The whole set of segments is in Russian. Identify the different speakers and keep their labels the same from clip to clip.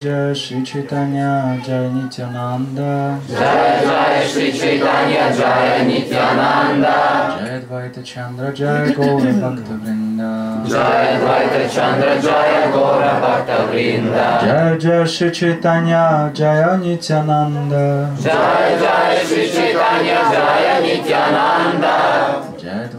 Speaker 1: Jai Shri Chaitanya Jai Nityananda
Speaker 2: Jai Jai Shri Chaitanya Jai Nityananda
Speaker 1: Jai Advaita Chandra Jai Gaura Bhakta Vrinda
Speaker 2: Jai Advaita Chandra Jai Gaura Bhakta Vrinda
Speaker 1: Jai Jai Shri Chaitanya Jai Nityananda
Speaker 2: Jai Jai Shri Chaitanya Jai Nityananda
Speaker 1: Jai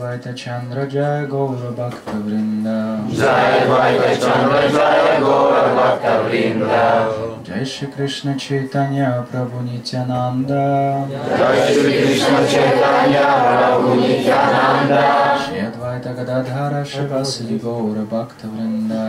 Speaker 1: Advaita Chandra Jai Gaura Bhakta Vrinda.
Speaker 2: Jai Advaita Chandra Jai Gaura Bhakta Vrinda.
Speaker 1: Jai Shri Krishna Chaitanya Prabhu Nityananda.
Speaker 2: Jai Shri Krishna Chaitanya Prabhu Nityananda
Speaker 1: Advaita Gadadhara Shivasili Gaura Bhakta Vrinda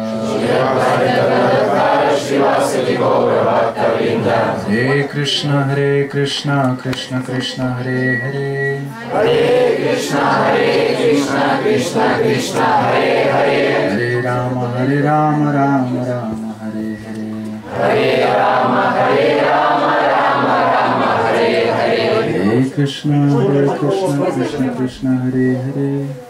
Speaker 2: Shivasati Gaura Bhakta Vrinda
Speaker 1: Hare Krishna Hare Krishna Krishna Krishna Hare Hare
Speaker 2: Hare Krishna Hare Krishna Krishna Krishna Hare Hare
Speaker 1: Hare Rama Hare Rama Rama Rama Hare Hare
Speaker 2: Hare Rama Hare Rama Rama Rama Hare Hare
Speaker 1: Hare Krishna Hare Krishna Krishna Krishna Hare Hare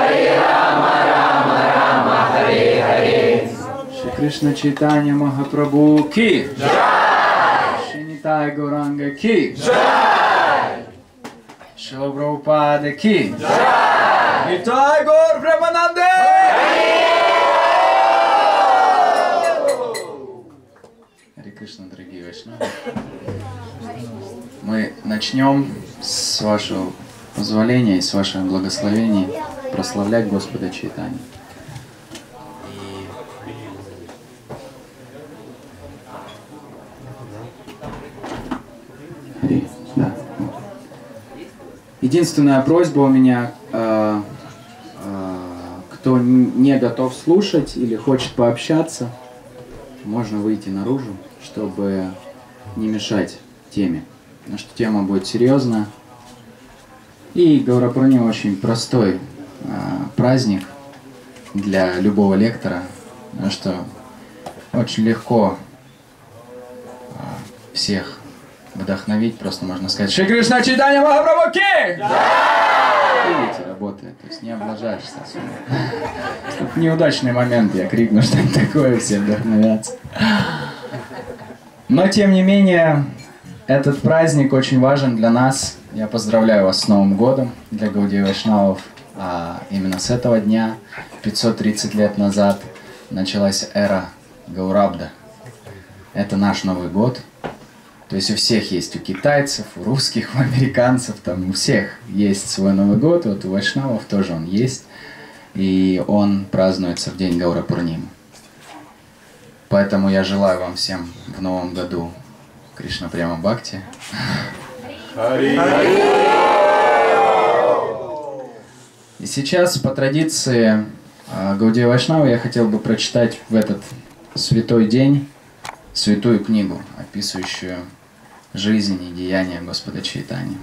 Speaker 1: Shri Krishna Chaitanya Mahaprabhu ki? Shri Nitai Gauranga ki? Shri Prabhupada ki? Nitai Gaur Premanande! Харе Кришна, дорогие вайшнавы. Мы начнем с вашего позволения и с вашего благословения прославлять Господа Чайтани. Единственная просьба у меня, э, э, кто не готов слушать или хочет пообщаться, можно выйти наружу, чтобы не мешать теме. Потому что тема будет серьезная. И Гауропурни очень простой э, праздник для любого лектора, потому что очень легко э, всех вдохновить, просто можно сказать Шри Кришна Читания Махапрабху ки!» Видите, работает, то есть не облажаешься особо. В неудачный момент я крикну что-нибудь такое, все вдохновятся. Но тем не менее, этот праздник очень важен для нас. Я поздравляю вас с Новым годом для Гаудия Вайшнавов. А именно с этого дня, 530 лет назад, началась эра Гаурабда. Это наш Новый год. То есть у всех есть, у китайцев, у русских, у американцев, там у всех есть свой Новый год, вот у Вайшнавов тоже он есть. И он празднуется в день Гаура Пурнимы. Поэтому я желаю вам всем в новом году Кришна Пряма Бхакти. И сейчас по традиции э, Гаудия Вайшнава я хотел бы прочитать в этот святой день святую книгу, описывающую жизнь и деяния Господа Чайтани.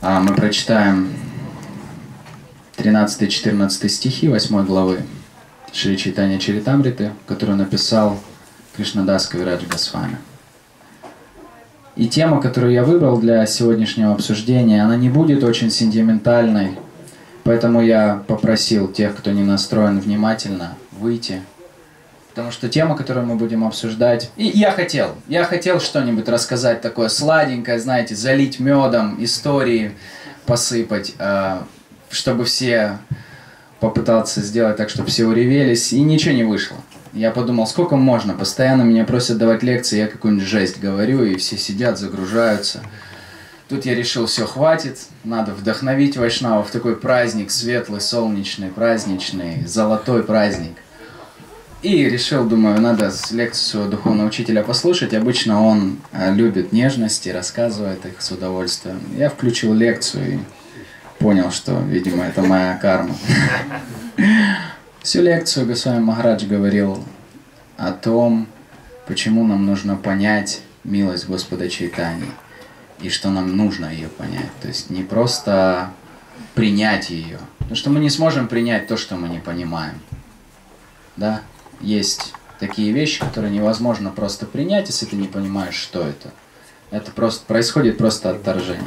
Speaker 1: А мы прочитаем 13-14 стихи 8 главы Шри Чайтани Чаритамриты, которую написал Кришнадас Кавирадж Госвами. И тема, которую я выбрал для сегодняшнего обсуждения, она не будет очень сентиментальной, поэтому я попросил тех, кто не настроен внимательно, выйти. Потому что тема, которую мы будем обсуждать... И я хотел, я хотел что-нибудь рассказать такое сладенькое, знаете, залить медом, истории посыпать, э, чтобы все попытаться сделать так, чтобы все уревелись, и ничего не вышло. Я подумал, сколько можно, постоянно меня просят давать лекции, я какую-нибудь жесть говорю, и все сидят, загружаются. Тут я решил, все, хватит, надо вдохновить Вайшнава в такой праздник, светлый, солнечный, праздничный, золотой праздник. И решил, думаю, надо лекцию духовного учителя послушать. Обычно он э, любит нежности, рассказывает их с удовольствием. Я включил лекцию и понял, что, видимо, это моя карма. Всю лекцию Госвами Махарадж говорил о том, почему нам нужно понять милость Господа Чайтани и что нам нужно ее понять. То есть не просто принять ее, потому что мы не сможем принять то, что мы не понимаем. Да, есть такие вещи, которые невозможно просто принять, если ты не понимаешь, что это. Это просто происходит просто отторжение.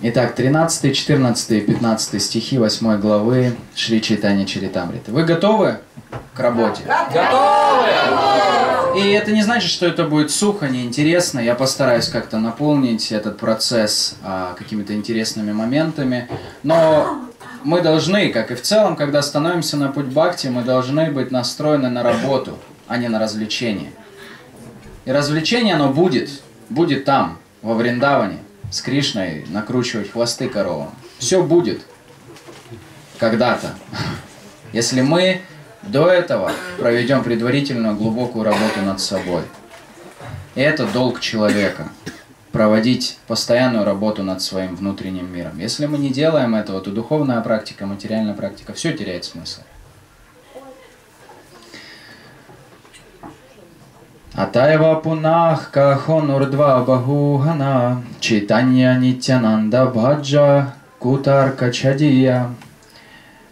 Speaker 1: Итак, 13, 14, 15 стихи 8 главы Шри Чайтани Чаритамриты. Вы готовы к работе?
Speaker 2: Готовы!
Speaker 1: И это не значит, что это будет сухо, неинтересно. Я постараюсь как-то наполнить этот процесс а, какими-то интересными моментами. Но мы должны, как и в целом, когда становимся на путь бхакти, мы должны быть настроены на работу, а не на развлечение. И развлечение оно будет, будет там, во Вриндаване с Кришной накручивать хвосты коровам. Все будет когда-то. Если мы до этого проведем предварительную глубокую работу над собой. И это долг человека. Проводить постоянную работу над своим внутренним миром. Если мы не делаем этого, то духовная практика, материальная практика, все теряет смысл. Атаева Пунах Кахонурдва Бахугана Читанья Нитянанда Баджа Кутарка Чадия.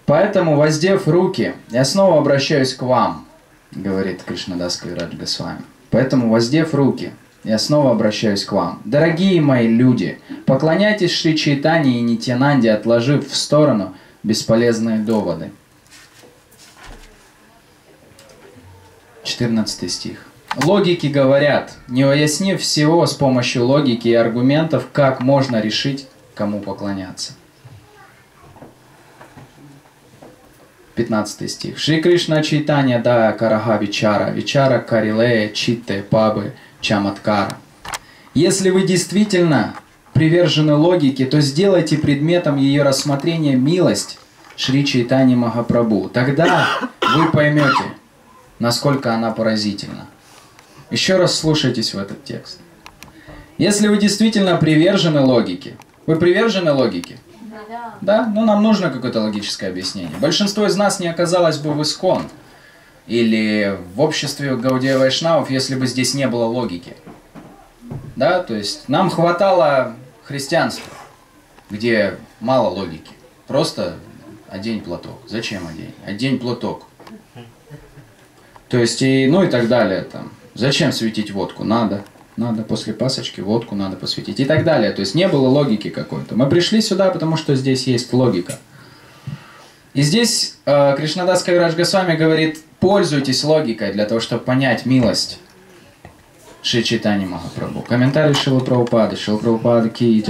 Speaker 1: Поэтому, воздев руки, я снова обращаюсь к вам, говорит Кришнадас Кавирадж Госвами. Поэтому, воздев руки, я снова обращаюсь к вам. Дорогие мои люди, поклоняйтесь Шри Чайтани и Нитянанде, отложив в сторону бесполезные доводы. 14 стих. Логики говорят, не уяснив всего с помощью логики и аргументов, как можно решить, кому поклоняться. 15 стих. Шри Кришна Чайтанья да Карага Вичара, Вичара Карилея Читте Пабы Чаматкара. Если вы действительно привержены логике, то сделайте предметом ее рассмотрения милость Шри Чайтани Махапрабху. Тогда вы поймете, насколько она поразительна. Еще раз слушайтесь в этот текст. Если вы действительно привержены логике, вы привержены логике? Да. Да? Ну, нам нужно какое-то логическое объяснение. Большинство из нас не оказалось бы в Искон или в обществе Гаудия Вайшнавов, если бы здесь не было логики. Да, то есть нам хватало христианства, где мало логики. Просто одень платок. Зачем одень? Одень платок. То есть, и, ну и так далее. Там. Зачем светить водку? Надо. Надо после пасочки водку надо посветить и так далее. То есть не было логики какой-то. Мы пришли сюда, потому что здесь есть логика. И здесь э, Кришнадас Кавирадж Госвами говорит, пользуйтесь логикой для того, чтобы понять милость Шри Читани Махапрабху. Комментарий Шила Прабхупады, Шила Прабхупады Ки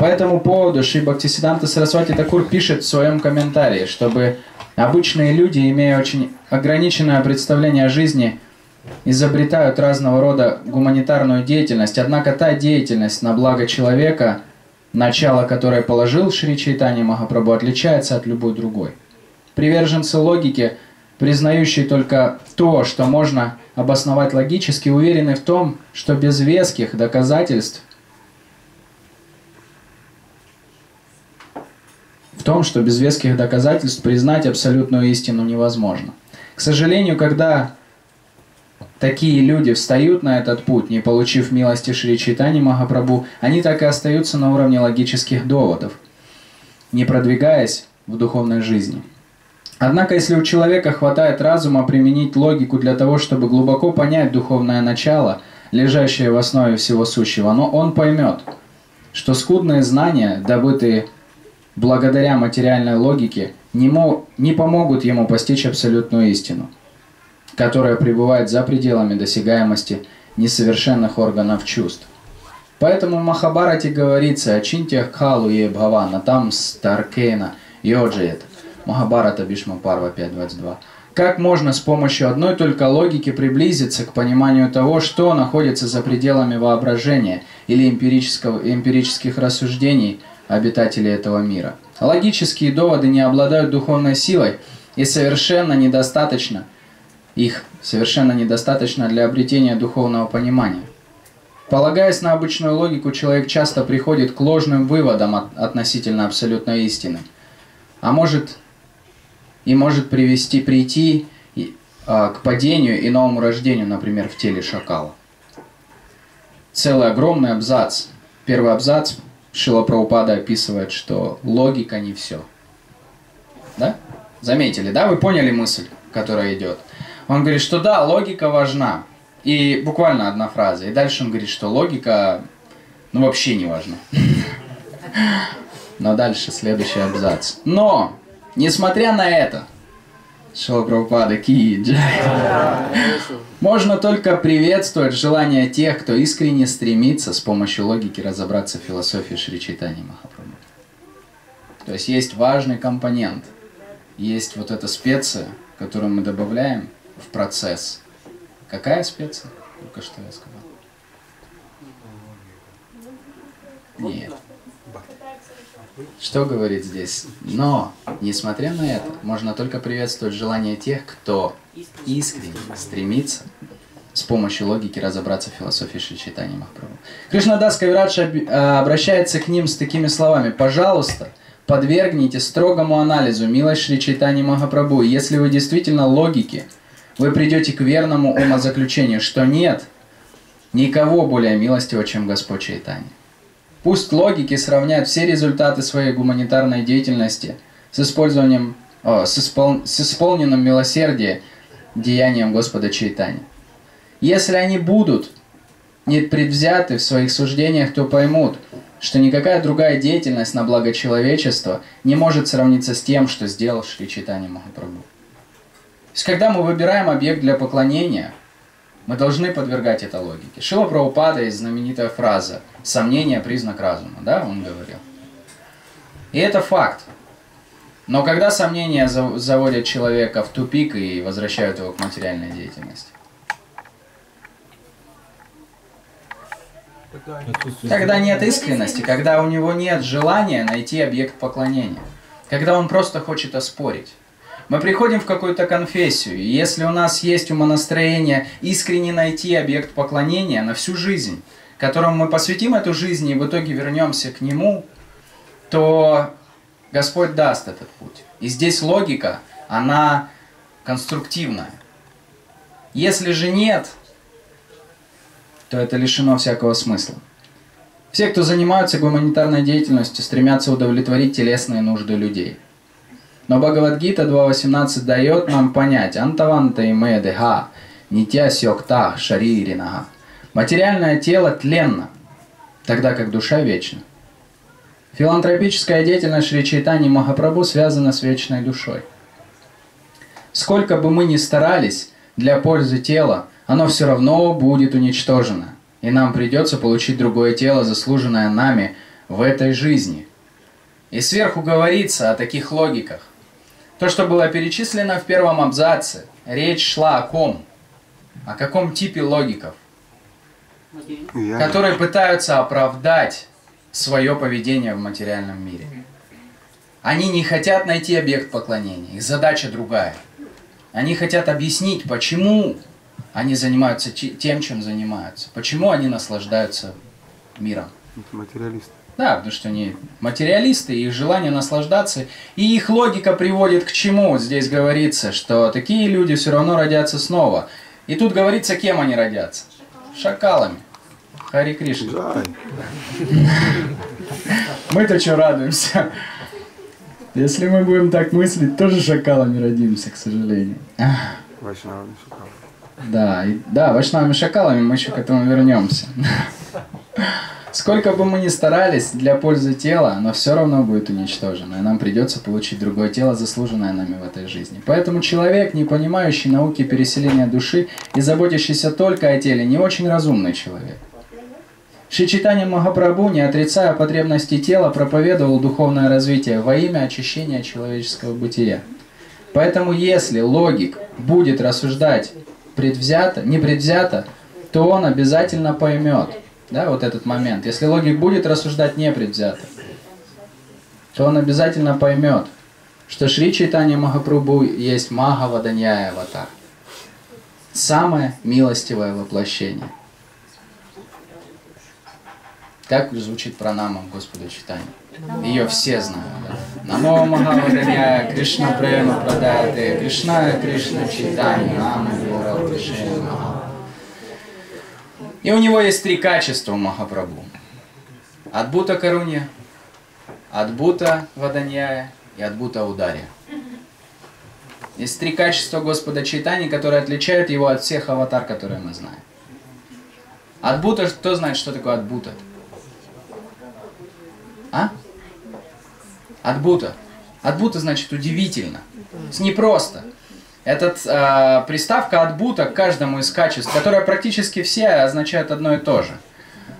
Speaker 1: По этому поводу Шри Бхактисиданта Сарасвати Такур пишет в своем комментарии, чтобы обычные люди, имея очень ограниченное представление о жизни, изобретают разного рода гуманитарную деятельность, однако та деятельность на благо человека, начало которой положил Шри Чайтани Махапрабху, отличается от любой другой. Приверженцы логики, признающие только то, что можно обосновать логически, уверены в том, что без веских доказательств в том, что без веских доказательств признать абсолютную истину невозможно. К сожалению, когда такие люди встают на этот путь, не получив милости Шри Чайтани Махапрабху, они так и остаются на уровне логических доводов, не продвигаясь в духовной жизни. Однако, если у человека хватает разума применить логику для того, чтобы глубоко понять духовное начало, лежащее в основе всего сущего, но он поймет, что скудные знания, добытые благодаря материальной логике, не, мо- не помогут ему постичь абсолютную истину – которая пребывает за пределами досягаемости несовершенных органов чувств. Поэтому в Махабарате говорится о Чинтях Калу и Бхавана, там Старкена, Йоджиет, Махабарата Бишма Парва 5.22. Как можно с помощью одной только логики приблизиться к пониманию того, что находится за пределами воображения или эмпирического, эмпирических рассуждений обитателей этого мира? Логические доводы не обладают духовной силой и совершенно недостаточно – их совершенно недостаточно для обретения духовного понимания. Полагаясь на обычную логику, человек часто приходит к ложным выводам от, относительно абсолютной истины. А может и может привести, прийти а, к падению и новому рождению, например, в теле шакала. Целый огромный абзац. Первый абзац Шила описывает, что логика не все. Да? Заметили, да? Вы поняли мысль, которая идет? Он говорит, что да, логика важна. И буквально одна фраза. И дальше он говорит, что логика, ну, вообще не важна. Но дальше следующий абзац. Но, несмотря на это, Шилапрабхупада Ки Можно только приветствовать желание тех, кто искренне стремится с помощью логики разобраться в философии Шри Махапрабху. То есть есть важный компонент. Есть вот эта специя, которую мы добавляем в процесс. Какая специя? Только что я сказал. Нет. Что говорит здесь? Но, несмотря на это, можно только приветствовать желание тех, кто искренне стремится с помощью логики разобраться в философии Шичитани Махапрабху. Кришнадас Кавирадж а, обращается к ним с такими словами. «Пожалуйста, подвергните строгому анализу милость Шри Махапрабху. Если вы действительно логики, вы придете к верному умозаключению, что нет никого более милостивого, чем Господь Чайтани. Пусть логики сравняют все результаты своей гуманитарной деятельности с использованием, о, с, испол, с исполненным милосердием деянием Господа Чайтани. Если они будут не предвзяты в своих суждениях, то поймут, что никакая другая деятельность на благо человечества не может сравниться с тем, что сделал Шри Чайтани Махапрабху. То есть, когда мы выбираем объект для поклонения – мы должны подвергать это логике. Шила Прабхупада есть знаменитая фраза «сомнение – признак разума», да, он говорил. И это факт. Но когда сомнения заводят человека в тупик и возвращают его к материальной деятельности? Когда нет искренности, когда у него нет желания найти объект поклонения, когда он просто хочет оспорить. Мы приходим в какую-то конфессию, и если у нас есть умонастроение искренне найти объект поклонения на всю жизнь, которому мы посвятим эту жизнь и в итоге вернемся к нему, то Господь даст этот путь. И здесь логика, она конструктивная. Если же нет, то это лишено всякого смысла. Все, кто занимаются гуманитарной деятельностью, стремятся удовлетворить телесные нужды людей – но Бхагавадгита 2.18 дает нам понять «Антаванта и медеха, нитя сёкта шариринага». Материальное тело тленно, тогда как душа вечна. Филантропическая деятельность Шри Чайтани Махапрабху связана с вечной душой. Сколько бы мы ни старались для пользы тела, оно все равно будет уничтожено, и нам придется получить другое тело, заслуженное нами в этой жизни. И сверху говорится о таких логиках. То, что было перечислено в первом абзаце, речь шла о ком? О каком типе логиков? Которые пытаются оправдать свое поведение в материальном мире. Они не хотят найти объект поклонения, их задача другая. Они хотят объяснить, почему они занимаются тем, чем занимаются, почему они наслаждаются миром.
Speaker 3: Материалисты.
Speaker 1: Да, потому что они материалисты, их желание наслаждаться, и их логика приводит к чему? Здесь говорится, что такие люди все равно родятся снова. И тут говорится, кем они родятся? Шакалами. Хари Кришна. Мы-то что радуемся? Если мы будем так мыслить, тоже шакалами родимся, к сожалению.
Speaker 3: Вайшнавами шакалами.
Speaker 1: Да, и, да, вайшнавами шакалами мы еще к этому вернемся. Сколько бы мы ни старались для пользы тела, оно все равно будет уничтожено, и нам придется получить другое тело, заслуженное нами в этой жизни. Поэтому человек, не понимающий науки переселения души и заботящийся только о теле, не очень разумный человек. Шичитани Махапрабху, не отрицая потребности тела, проповедовал духовное развитие во имя очищения человеческого бытия. Поэтому если логик будет рассуждать предвзято, непредвзято, то он обязательно поймет – да, вот этот момент. Если логик будет рассуждать непредвзято, то он обязательно поймет, что Шри Чайтанья Махапрабху есть Мага Ваданьяя Аватар. Самое милостивое воплощение. Как звучит пранама Господу читания? Ее все знают. Да? Намо Махаваданя, Кришна Према Прадайте, Кришна Кришна Читания, Вирал Кришна И у него есть три качества Махапрабху. Адбута Карунья, Адбута Ваданьяя и Адбута Удария. Есть три качества Господа Чайтани, которые отличают его от всех аватар, которые мы знаем. Адбута, кто знает, что такое Адбута? А? Адбута. Адбута значит удивительно. Непросто. Этот э, приставка адбута к каждому из качеств, которая практически все означают одно и то же.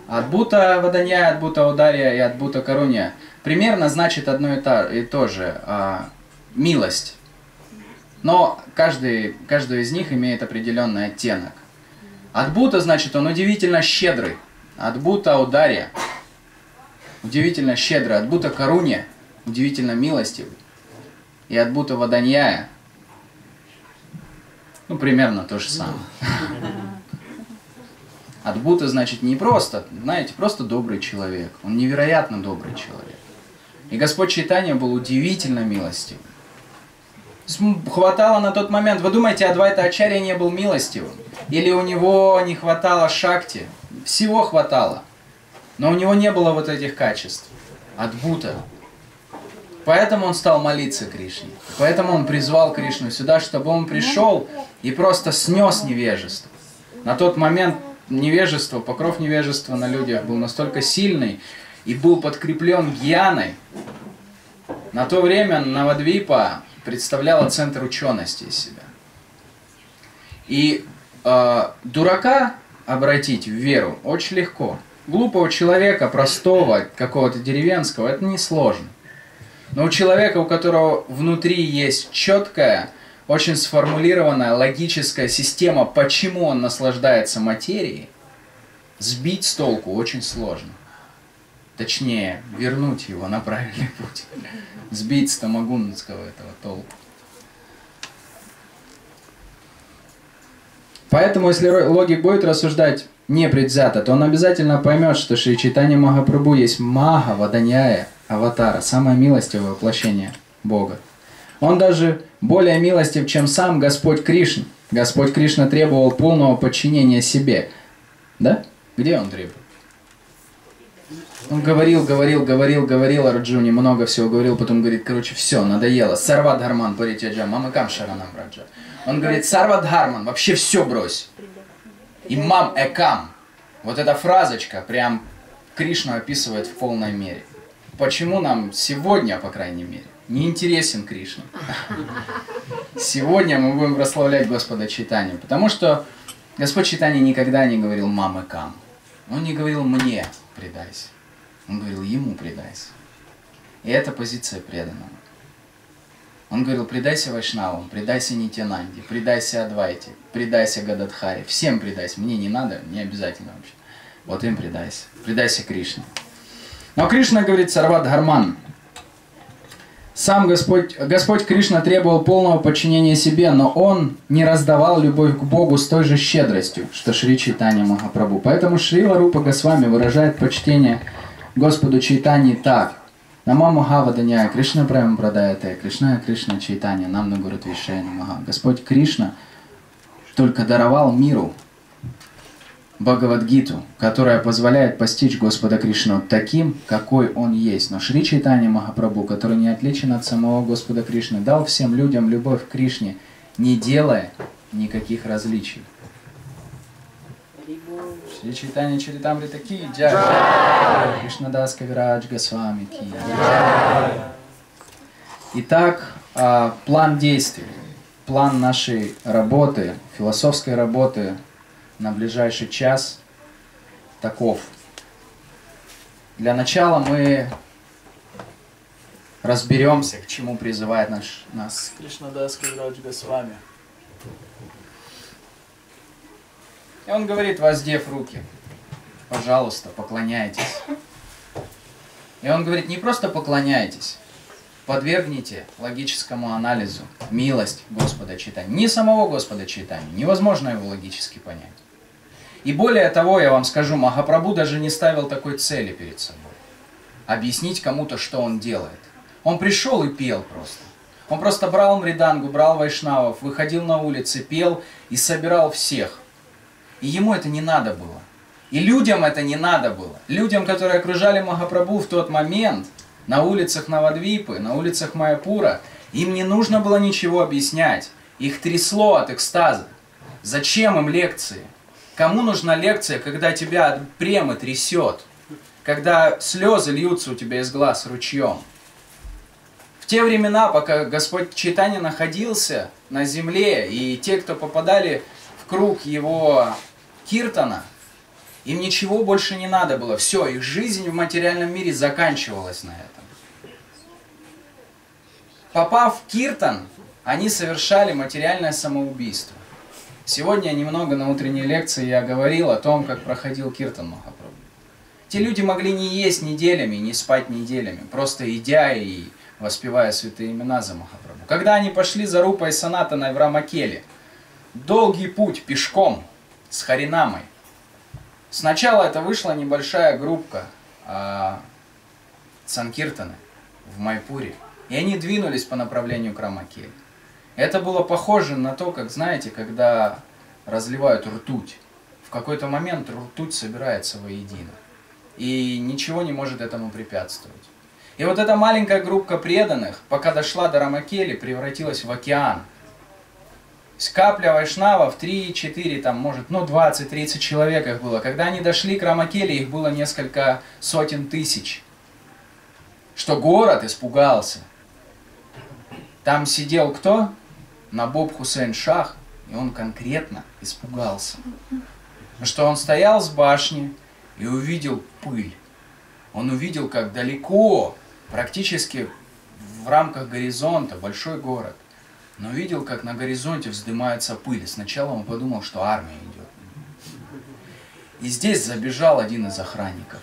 Speaker 1: Адбута ваданья, адбута удария и адбута коруния примерно значит одно и то, и то же. Э, милость. Но каждый, каждый из них имеет определенный оттенок. Адбута значит он удивительно щедрый. Адбута удария. Удивительно щедрый. Адбута коруния. Удивительно милостивый. И адбута ваданьяя. Ну, примерно то же самое. Адбута значит не просто, знаете, просто добрый человек. Он невероятно добрый человек. И Господь Чайтанья был удивительно милостивый хватало на тот момент. Вы думаете, Адвайта Ачарья не был милостивым? Или у него не хватало шакти? Всего хватало. Но у него не было вот этих качеств. Адбута. Поэтому он стал молиться Кришне. Поэтому он призвал Кришну сюда, чтобы он пришел и просто снес невежество. На тот момент невежество, покров невежества на людях был настолько сильный и был подкреплен гьяной. На то время Навадвипа представляла центр учености из себя. И э, дурака обратить в веру очень легко. Глупого человека, простого, какого-то деревенского, это несложно. Но у человека, у которого внутри есть четкая, очень сформулированная логическая система, почему он наслаждается материей, сбить с толку очень сложно. Точнее, вернуть его на правильный путь сбить с Тамагунского этого толку. Поэтому, если логик будет рассуждать непредвзято, то он обязательно поймет, что Шри Читани Махапрабху есть Мага, Ваданьяя, Аватара, самое милостивое воплощение Бога. Он даже более милостив, чем сам Господь Кришна. Господь Кришна требовал полного подчинения себе. Да? Где он требует? Он говорил, говорил, говорил, говорил Арджуне, много всего говорил, потом говорит, короче, все, надоело. Сарват Гарман, Паритяджа, Мамакам Шаранам Раджа. Он говорит, Сарват Гарман, вообще все брось. И мам экам. Вот эта фразочка прям Кришну описывает в полной мере. Почему нам сегодня, по крайней мере, не интересен Кришна? Сегодня мы будем прославлять Господа Читания, потому что Господь Читания никогда не говорил мам экам. Он не говорил мне предайся. Он говорил, ему предайся. И это позиция преданного. Он говорил, предайся Вайшнавам, предайся Нитянанде, предайся Адвайте, предайся Гададхаре. Всем предайся. Мне не надо, не обязательно вообще. Вот им предайся. Предайся Кришне. Но Кришна говорит, Сарват Гарман. Сам Господь, Господь Кришна требовал полного подчинения себе, но Он не раздавал любовь к Богу с той же щедростью, что Шри Читания Махапрабху. Поэтому Шрила Рупа Госвами выражает почтение Господу Чайтани так. Намо Махава Даньяя, Кришна Према Прадаяте, Кришна Кришна Чайтанья, нам на город Вишена Маха. Господь Кришна только даровал миру Бхагавадгиту, которая позволяет постичь Господа Кришну таким, какой Он есть. Но Шри Чайтанья Махапрабху, который не отличен от самого Господа Кришны, дал всем людям любовь к Кришне, не делая никаких различий. Шри Чайтанья Чаритамрита ки джай. Кришнадас Кавирадж Госвами ки Итак, а, план действий, план нашей работы, философской работы на ближайший час таков. Для начала мы разберемся, к чему призывает наш, нас Кришнадас Кавирадж Госвами. И он говорит, воздев руки, пожалуйста, поклоняйтесь. И он говорит, не просто поклоняйтесь, подвергните логическому анализу милость Господа читания. Не самого Господа читания, невозможно его логически понять. И более того, я вам скажу, Махапрабху даже не ставил такой цели перед собой. Объяснить кому-то, что он делает. Он пришел и пел просто. Он просто брал мридангу, брал вайшнавов, выходил на улицы, пел и собирал всех. И ему это не надо было. И людям это не надо было. Людям, которые окружали Махапрабху в тот момент, на улицах Навадвипы, на улицах Майяпура, им не нужно было ничего объяснять. Их трясло от экстаза. Зачем им лекции? Кому нужна лекция, когда тебя от премы трясет? Когда слезы льются у тебя из глаз ручьем? В те времена, пока Господь Читания находился на земле, и те, кто попадали в круг его киртана, им ничего больше не надо было. Все, их жизнь в материальном мире заканчивалась на этом. Попав в киртан, они совершали материальное самоубийство. Сегодня немного на утренней лекции я говорил о том, как проходил Киртан Махапрабху. Те люди могли не есть неделями, не спать неделями, просто идя и воспевая святые имена за Махапрабху. Когда они пошли за Рупой Санатаной в Рамакеле, долгий путь пешком с Харинамой. Сначала это вышла небольшая группка а, Санкиртаны в Майпуре, и они двинулись по направлению к Рамакеле. Это было похоже на то, как, знаете, когда разливают ртуть. В какой-то момент ртуть собирается воедино. И ничего не может этому препятствовать. И вот эта маленькая группа преданных, пока дошла до Рамакели, превратилась в океан. С капля вайшнавов, 3-4, там, может, ну, 20-30 человек их было. Когда они дошли к Рамакеле, их было несколько сотен тысяч. Что город испугался. Там сидел кто? Набоб Хусейн Шах, и он конкретно испугался. Что он стоял с башни и увидел пыль. Он увидел, как далеко, практически в рамках горизонта, большой город. Но видел, как на горизонте вздымается пыль. Сначала он подумал, что армия идет. И здесь забежал один из охранников,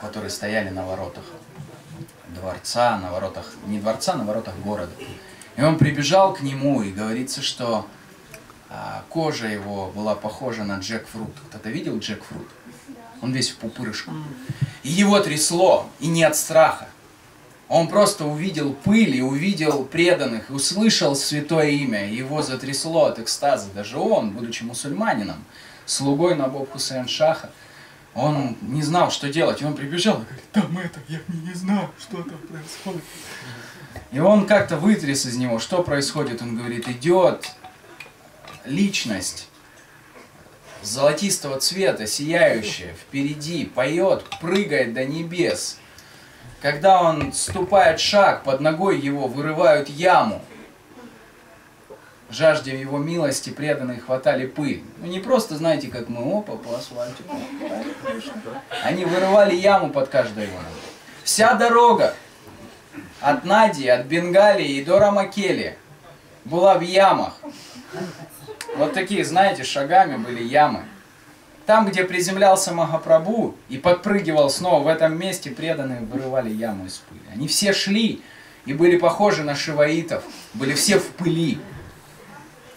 Speaker 1: которые стояли на воротах дворца, на воротах, не дворца, на воротах города. И он прибежал к нему, и говорится, что а, кожа его была похожа на джекфрут. Кто-то видел джекфрут? Он весь в пупырышку. И его трясло, и не от страха. Он просто увидел пыль и увидел преданных, и услышал святое имя, и его затрясло от экстаза. Даже он, будучи мусульманином, слугой Набоб Хусейн Шаха, он не знал, что делать, и он прибежал и говорит, там это, я не знаю, что там происходит. И он как-то вытряс из него, что происходит. Он говорит, идет личность золотистого цвета, сияющая, впереди, поет, прыгает до небес. Когда он ступает шаг, под ногой его вырывают яму. Жажде его милости преданные хватали пыль. Ну не просто, знаете, как мы, опа, по асфальту. Они вырывали яму под каждой его Вся дорога от Нади, от Бенгалии и до Рамакели была в ямах. Вот такие, знаете, шагами были ямы. Там, где приземлялся Махапрабху и подпрыгивал снова, в этом месте преданные вырывали яму из пыли. Они все шли и были похожи на шиваитов, были все в пыли.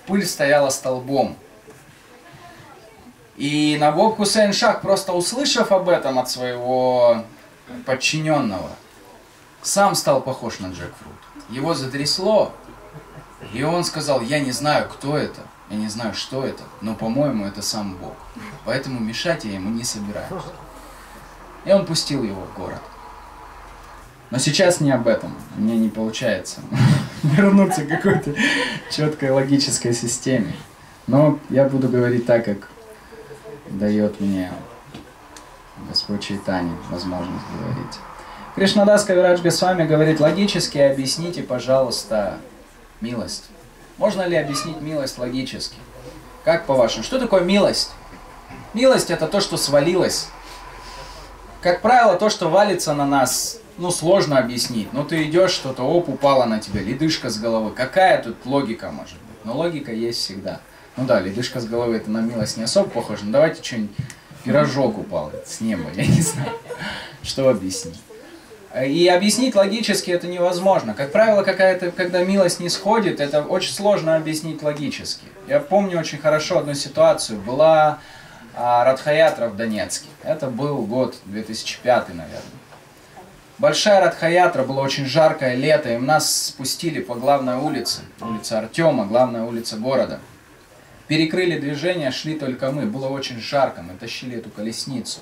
Speaker 1: Пыль стояла столбом. И Набоб Хусейн Шах, просто услышав об этом от своего подчиненного, сам стал похож на Джекфрут. Его затрясло, и он сказал, я не знаю, кто это, я не знаю, что это, но, по-моему, это сам Бог. Поэтому мешать я ему не собираюсь. И он пустил его в город. Но сейчас не об этом. Мне не получается вернуться к какой-то четкой логической системе. Но я буду говорить так, как дает мне Господь Чайтани возможность говорить. Кришнадас Кавирадж с вами говорит, логически объясните, пожалуйста, милость. Можно ли объяснить милость логически? Как по-вашему? Что такое милость? Милость это то, что свалилось. Как правило, то, что валится на нас, ну, сложно объяснить. Ну, ты идешь, что-то, оп, упало на тебя, ледышка с головы. Какая тут логика может быть? Но логика есть всегда. Ну да, ледышка с головы, это на милость не особо похоже. Но давайте что-нибудь, пирожок упал с неба, я не знаю, что объяснить. И объяснить логически это невозможно. Как правило, какая-то, когда милость не сходит, это очень сложно объяснить логически. Я помню очень хорошо одну ситуацию. Была а, Радхаятра в Донецке. Это был год 2005, наверное. Большая Радхаятра, было очень жаркое лето, и нас спустили по главной улице, улица Артема, главная улица города. Перекрыли движение, шли только мы, было очень жарко, мы тащили эту колесницу.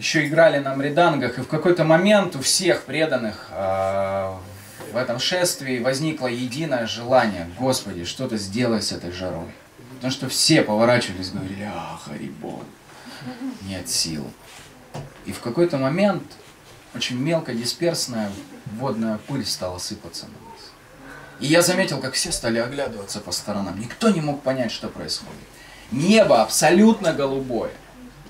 Speaker 1: Еще играли на мридангах, и в какой-то момент у всех преданных э, в этом шествии возникло единое желание, Господи, что-то сделай с этой жарой. Потому что все поворачивались говорили, а, Харибол, нет сил. И в какой-то момент очень мелко дисперсная водная пыль стала сыпаться на нас. И я заметил, как все стали оглядываться по сторонам. Никто не мог понять, что происходит. Небо абсолютно голубое.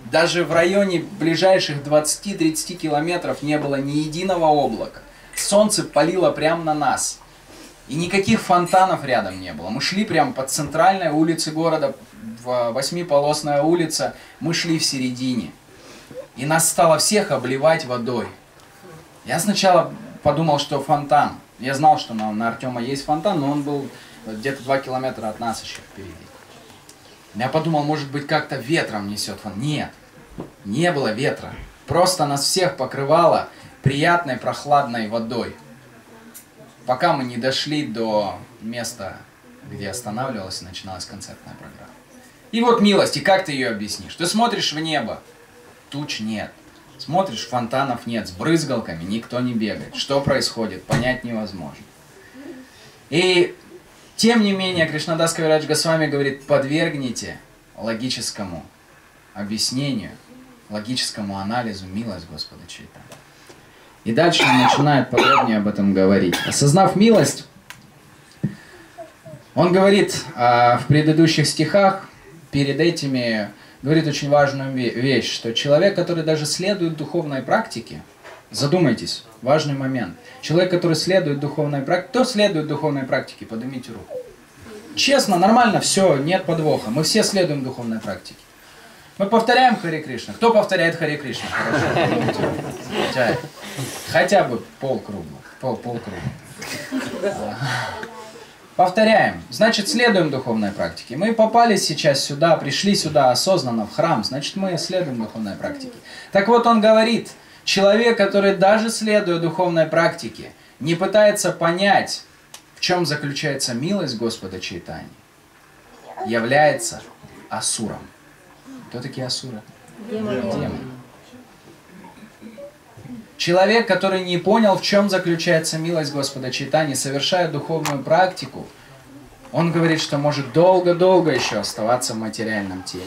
Speaker 1: Даже в районе ближайших 20-30 километров не было ни единого облака. Солнце палило прямо на нас. И никаких фонтанов рядом не было. Мы шли прямо по центральной улице города, восьмиполосная улица. Мы шли в середине. И нас стало всех обливать водой. Я сначала подумал, что фонтан. Я знал, что на, на Артема есть фонтан, но он был где-то два километра от нас еще впереди. Я подумал, может быть, как-то ветром несет. Нет, не было ветра. Просто нас всех покрывало приятной прохладной водой пока мы не дошли до места, где останавливалась и начиналась концертная программа. И вот милость, и как ты ее объяснишь? Ты смотришь в небо, туч нет. Смотришь, фонтанов нет, с брызгалками никто не бегает. Что происходит, понять невозможно. И тем не менее, Кришнадас Кавирадж Госвами говорит, подвергните логическому объяснению, логическому анализу милость Господа Чайтана. И дальше он начинает подробнее об этом говорить. Осознав милость, он говорит а, в предыдущих стихах, перед этими, говорит очень важную вещь, что человек, который даже следует духовной практике, задумайтесь, важный момент. Человек, который следует духовной практике, кто следует духовной практике, поднимите руку. Честно, нормально, все, нет подвоха. Мы все следуем духовной практике. Мы повторяем Хари Кришна. Кто повторяет Хари Кришна? Хорошо. Хотя бы полкруга. Пол, полкруга. Повторяем. Значит, следуем духовной практике. Мы попали сейчас сюда, пришли сюда осознанно в храм. Значит, мы следуем духовной практике. Так вот, он говорит, человек, который даже следуя духовной практике, не пытается понять, в чем заключается милость Господа Чайтани, является асуром. Кто такие асуры? Демоны. Демоны. Человек, который не понял, в чем заключается милость Господа Читани, совершая духовную практику, он говорит, что может долго-долго еще оставаться в материальном теле.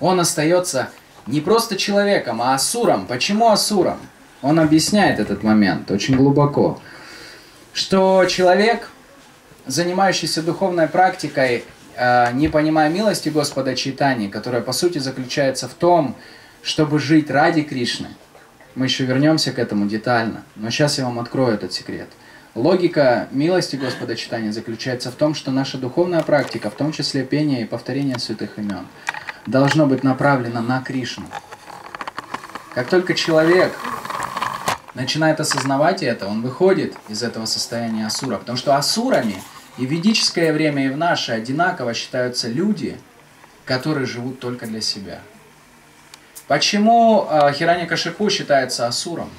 Speaker 1: Он остается не просто человеком, а асуром. Почему асуром? Он объясняет этот момент очень глубоко. Что человек, занимающийся духовной практикой, э, не понимая милости Господа Читани, которая по сути заключается в том, чтобы жить ради Кришны – мы еще вернемся к этому детально, но сейчас я вам открою этот секрет. Логика милости Господа читания заключается в том, что наша духовная практика, в том числе пение и повторение святых имен, должно быть направлено на Кришну. Как только человек начинает осознавать это, он выходит из этого состояния асура. Потому что асурами и в ведическое время, и в наше одинаково считаются люди, которые живут только для себя – Почему э, Хирани Кашипу считается асуром?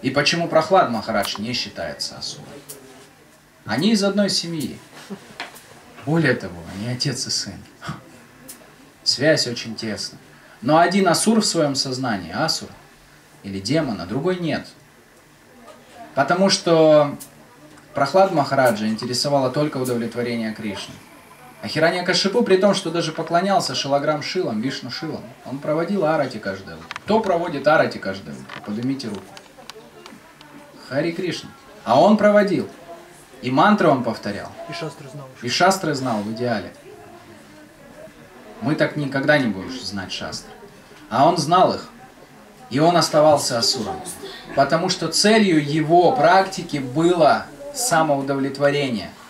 Speaker 1: И почему Прохлад Махарадж не считается асуром? Они из одной семьи. Более того, они отец и сын. Связь очень тесная. Но один асур в своем сознании, асур или демон, а другой нет. Потому что Прохлад Махараджа интересовало только удовлетворение Кришны. А Хиранья Кашипу, при том, что даже поклонялся шилограмм шилом, вишну шилом, он проводил арати каждое утро. Кто проводит арати каждое утро? Поднимите руку. Хари Кришна. А он проводил. И мантры он повторял.
Speaker 4: И шастры знал.
Speaker 1: И шастры знал в идеале. Мы так никогда не будем знать шастры. А он знал их. И он оставался асуром. Потому что целью его практики было самоудовлетворение –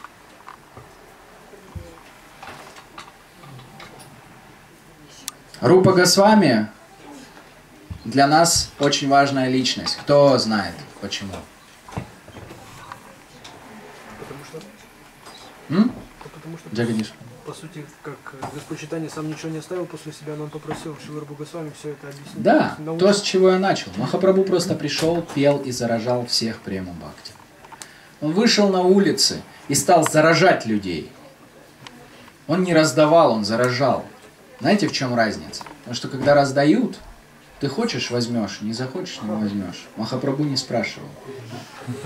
Speaker 1: Рупа Госвами для нас очень важная личность. Кто знает почему?
Speaker 4: Потому что?
Speaker 1: М?
Speaker 4: Да потому что,
Speaker 1: Джагадиш.
Speaker 4: по сути, как Господь Читание сам ничего не оставил после себя, но он попросил Шивар Богосвами все это объяснить.
Speaker 1: Да,
Speaker 4: Научить.
Speaker 1: то, с чего я начал. Махапрабху просто пришел, пел и заражал всех према бхакти. Он вышел на улицы и стал заражать людей. Он не раздавал, он заражал. Знаете, в чем разница? Потому что когда раздают, ты хочешь возьмешь, не захочешь не возьмешь. Махапрабху не спрашивал.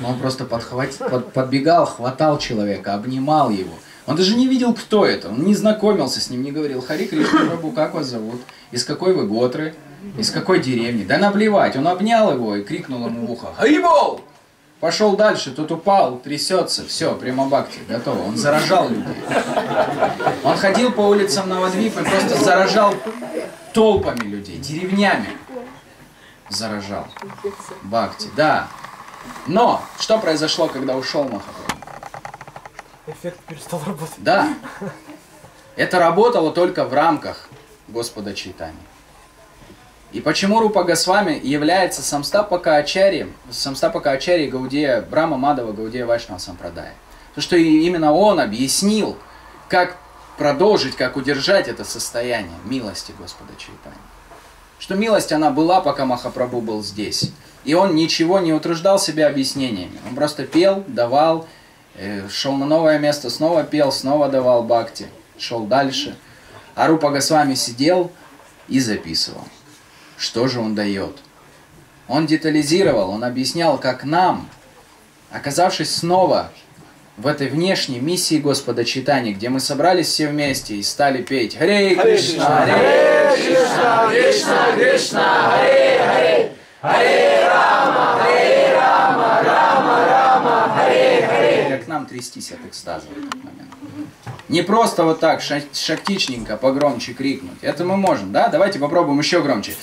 Speaker 1: Он просто подхват- под- подбегал, хватал человека, обнимал его. Он даже не видел, кто это. Он не знакомился с ним, не говорил, Хари Кришна Прабу, как вас зовут? Из какой вы готры? Из какой деревни? Да наплевать. Он обнял его и крикнул ему в ухо. Харибол! Пошел дальше, тот упал, трясется, все, прямо бхакти, готово. Он заражал людей. Он ходил по улицам Навадвипа и просто заражал толпами людей, деревнями. Заражал. Бхакти, да. Но, что произошло, когда ушел Махапрабху?
Speaker 4: Эффект перестал работать.
Speaker 1: Да. Это работало только в рамках Господа Чайтани. И почему Рупа Госвами является самстапака Ачарием, самстапака Ачари Гаудия, Брама Мадава Гаудия Вайшнава Сампрадая? Потому что именно он объяснил, как продолжить, как удержать это состояние милости Господа Чайтани. Что милость, она была, пока Махапрабху был здесь. И он ничего не утруждал себя объяснениями. Он просто пел, давал, э, шел на новое место, снова пел, снова давал бхакти, шел дальше. А Рупа Госвами сидел и записывал. Что же он дает? Он детализировал, он объяснял, как нам, оказавшись снова в этой внешней миссии Господа Читания, где мы собрались все вместе и стали петь Харе Кришна, Харе Кришна, Кришна, Кришна, Харе Харе, Харе нам трястись от экстаза в этот момент. Не просто вот так ша- шактичненько погромче крикнуть. Это мы можем, да? Давайте попробуем еще громче.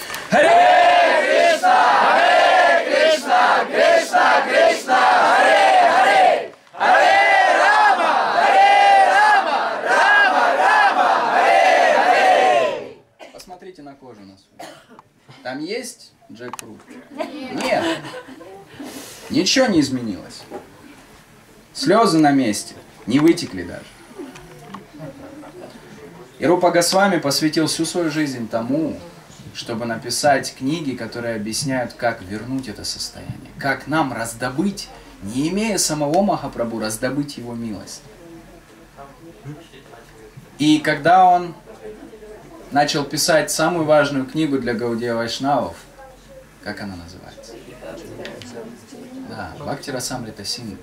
Speaker 1: Посмотрите на кожу на свою. Там есть джекфрут? Нет. Ничего не изменилось. Слезы на месте. Не вытекли даже. И Рупа Госвами посвятил всю свою жизнь тому, чтобы написать книги, которые объясняют, как вернуть это состояние. Как нам раздобыть, не имея самого Махапрабху, раздобыть его милость. И когда он начал писать самую важную книгу для Гаудия Вайшнавов, как она называется? Да, Бхактира Самрита Синг.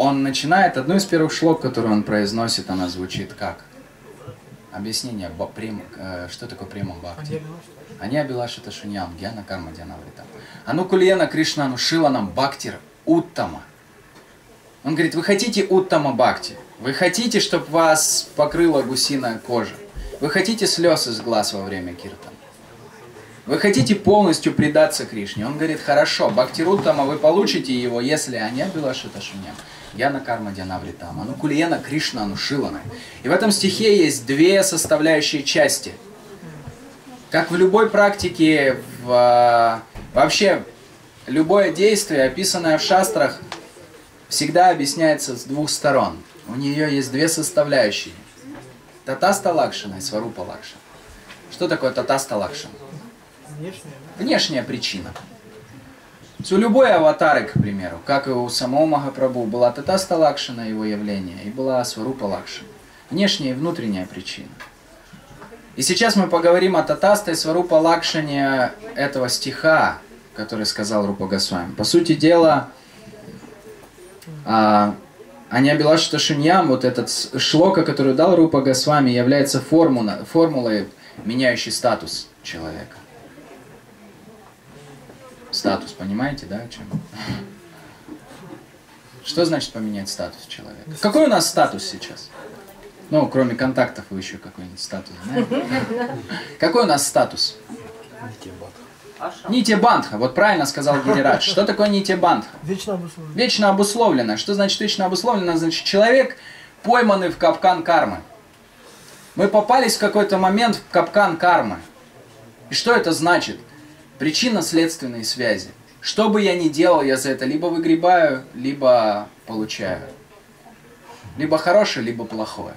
Speaker 1: Он начинает, одну из первых шлок, которую он произносит, она звучит как? Объяснение, прем- э, что такое према бхакти. Они Абилашита Шуньям, Гьяна Карма Дьянаврита. Ану Кульена Кришнану Шиланам Бхактир Уттама. Он говорит, вы хотите Уттама Бхакти? Вы хотите, чтобы вас покрыла гусиная кожа? Вы хотите слез из глаз во время киртана? Вы хотите полностью предаться Кришне? Он говорит, хорошо, Бхактируттама вы получите его, если они Абилашита Шуньям. Яна Карма Дьянавритама. Ну Кульена Кришна Анушилана. И в этом стихе есть две составляющие части. Как в любой практике, в, а, вообще любое действие, описанное в шастрах, всегда объясняется с двух сторон. У нее есть две составляющие. तटस्थ लक्षण и स्वरूप लक्षण. Что такое तटस्थ
Speaker 4: लक्षण?
Speaker 1: Внешняя причина. У любой аватары, к примеру, как и у самого Махапрабху, была तटस्थ लक्षण, его явление, и была स्वरूप लक्षण. Внешняя и внутренняя причина. И сейчас мы поговорим о Татаста и Сварупа Лакшине этого стиха, который сказал Рупа Госвами. По сути дела, а, Аня Белашита Шиньям, вот этот шлока, который дал Рупа Госвами, является формула, формулой, меняющей статус человека. Статус, понимаете, да, о чем? Что значит поменять статус человека? Какой у нас статус сейчас? Ну, кроме контактов, вы еще какой-нибудь статус знаете? Какой у нас статус? Нити Бандха. Вот правильно сказал Гирирадж. Что такое Нити Бандха?
Speaker 4: Вечно обусловлено.
Speaker 1: Вечно обусловлено. Что значит вечно обусловлено? Значит, человек пойманный в капкан кармы. Мы попались в какой-то момент в капкан кармы. И что это значит? Причинно-следственные связи. Что бы я ни делал, я за это либо выгребаю, либо получаю. Либо хорошее, либо плохое.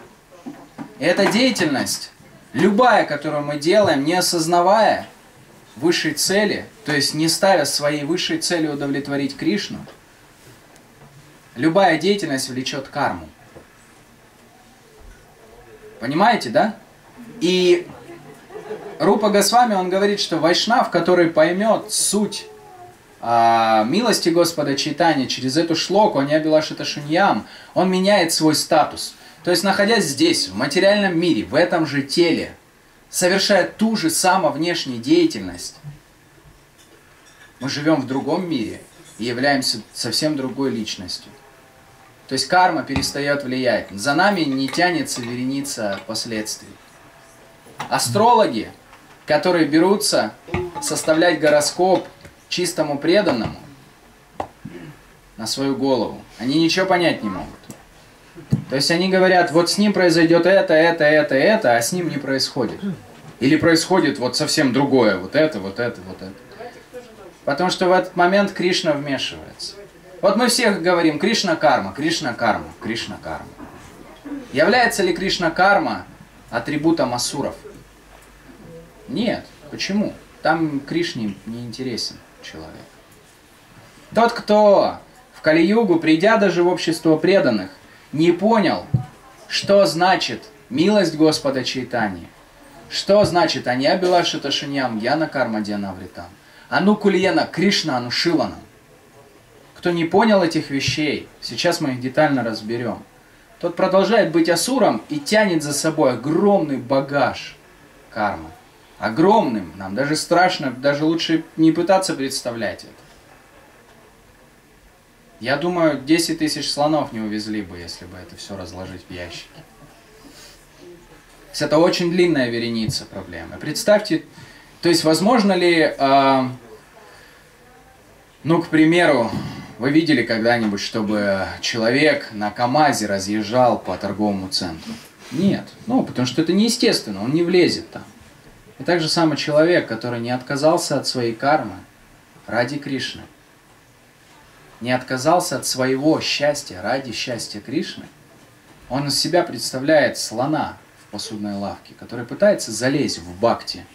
Speaker 1: И эта деятельность, любая, которую мы делаем, не осознавая высшей цели, то есть не ставя своей высшей целью удовлетворить Кришну, любая деятельность влечет карму. Понимаете, да? И Рупа Госвами, он говорит, что вайшнав, который поймет суть а, милости Господа Чайтани через эту шлоку, а не Абилашита Шуньям, он меняет свой статус. То есть, находясь здесь, в материальном мире, в этом же теле, совершая ту же самую внешнюю деятельность, мы живем в другом мире и являемся совсем другой личностью. То есть карма перестает влиять. За нами не тянется вереница последствий. Астрологи, которые берутся составлять гороскоп чистому преданному на свою голову, они ничего понять не могут. То есть они говорят, вот с ним произойдет это, это, это, это, а с ним не происходит. Или происходит вот совсем другое, вот это, вот это, вот это. Потому что в этот момент Кришна вмешивается. Вот мы всех говорим Кришна карма, Кришна карма, Кришна карма. Является ли Кришна карма атрибутом асуров? Нет. Почему? Там Кришне не интересен человек. Тот, кто в Кали-югу, придя даже в общество преданных, не понял, что значит милость Господа Чайтани, что значит Аня Белашита Шиньям, Яна Карма Дианавритам, Ану Кульена Кришна Анушиланам. Кто не понял этих вещей, сейчас мы их детально разберем, тот продолжает быть асуром и тянет за собой огромный багаж кармы. Огромным. Нам даже страшно, даже лучше не пытаться представлять это. Я думаю, 10 тысяч слонов не увезли бы, если бы это все разложить в ящики. Это очень длинная вереница проблемы. Представьте, то есть возможно ли, э, ну, к примеру, вы видели когда-нибудь, чтобы человек на КАМАЗе разъезжал по торговому центру? Нет. Ну, потому что это неестественно, он не влезет там. И так же самый человек, который не отказался от своей кармы ради Кришны, не отказался от своего счастья ради счастья Кришны, он из себя представляет слона в посудной лавке, который пытается залезть в бхакти,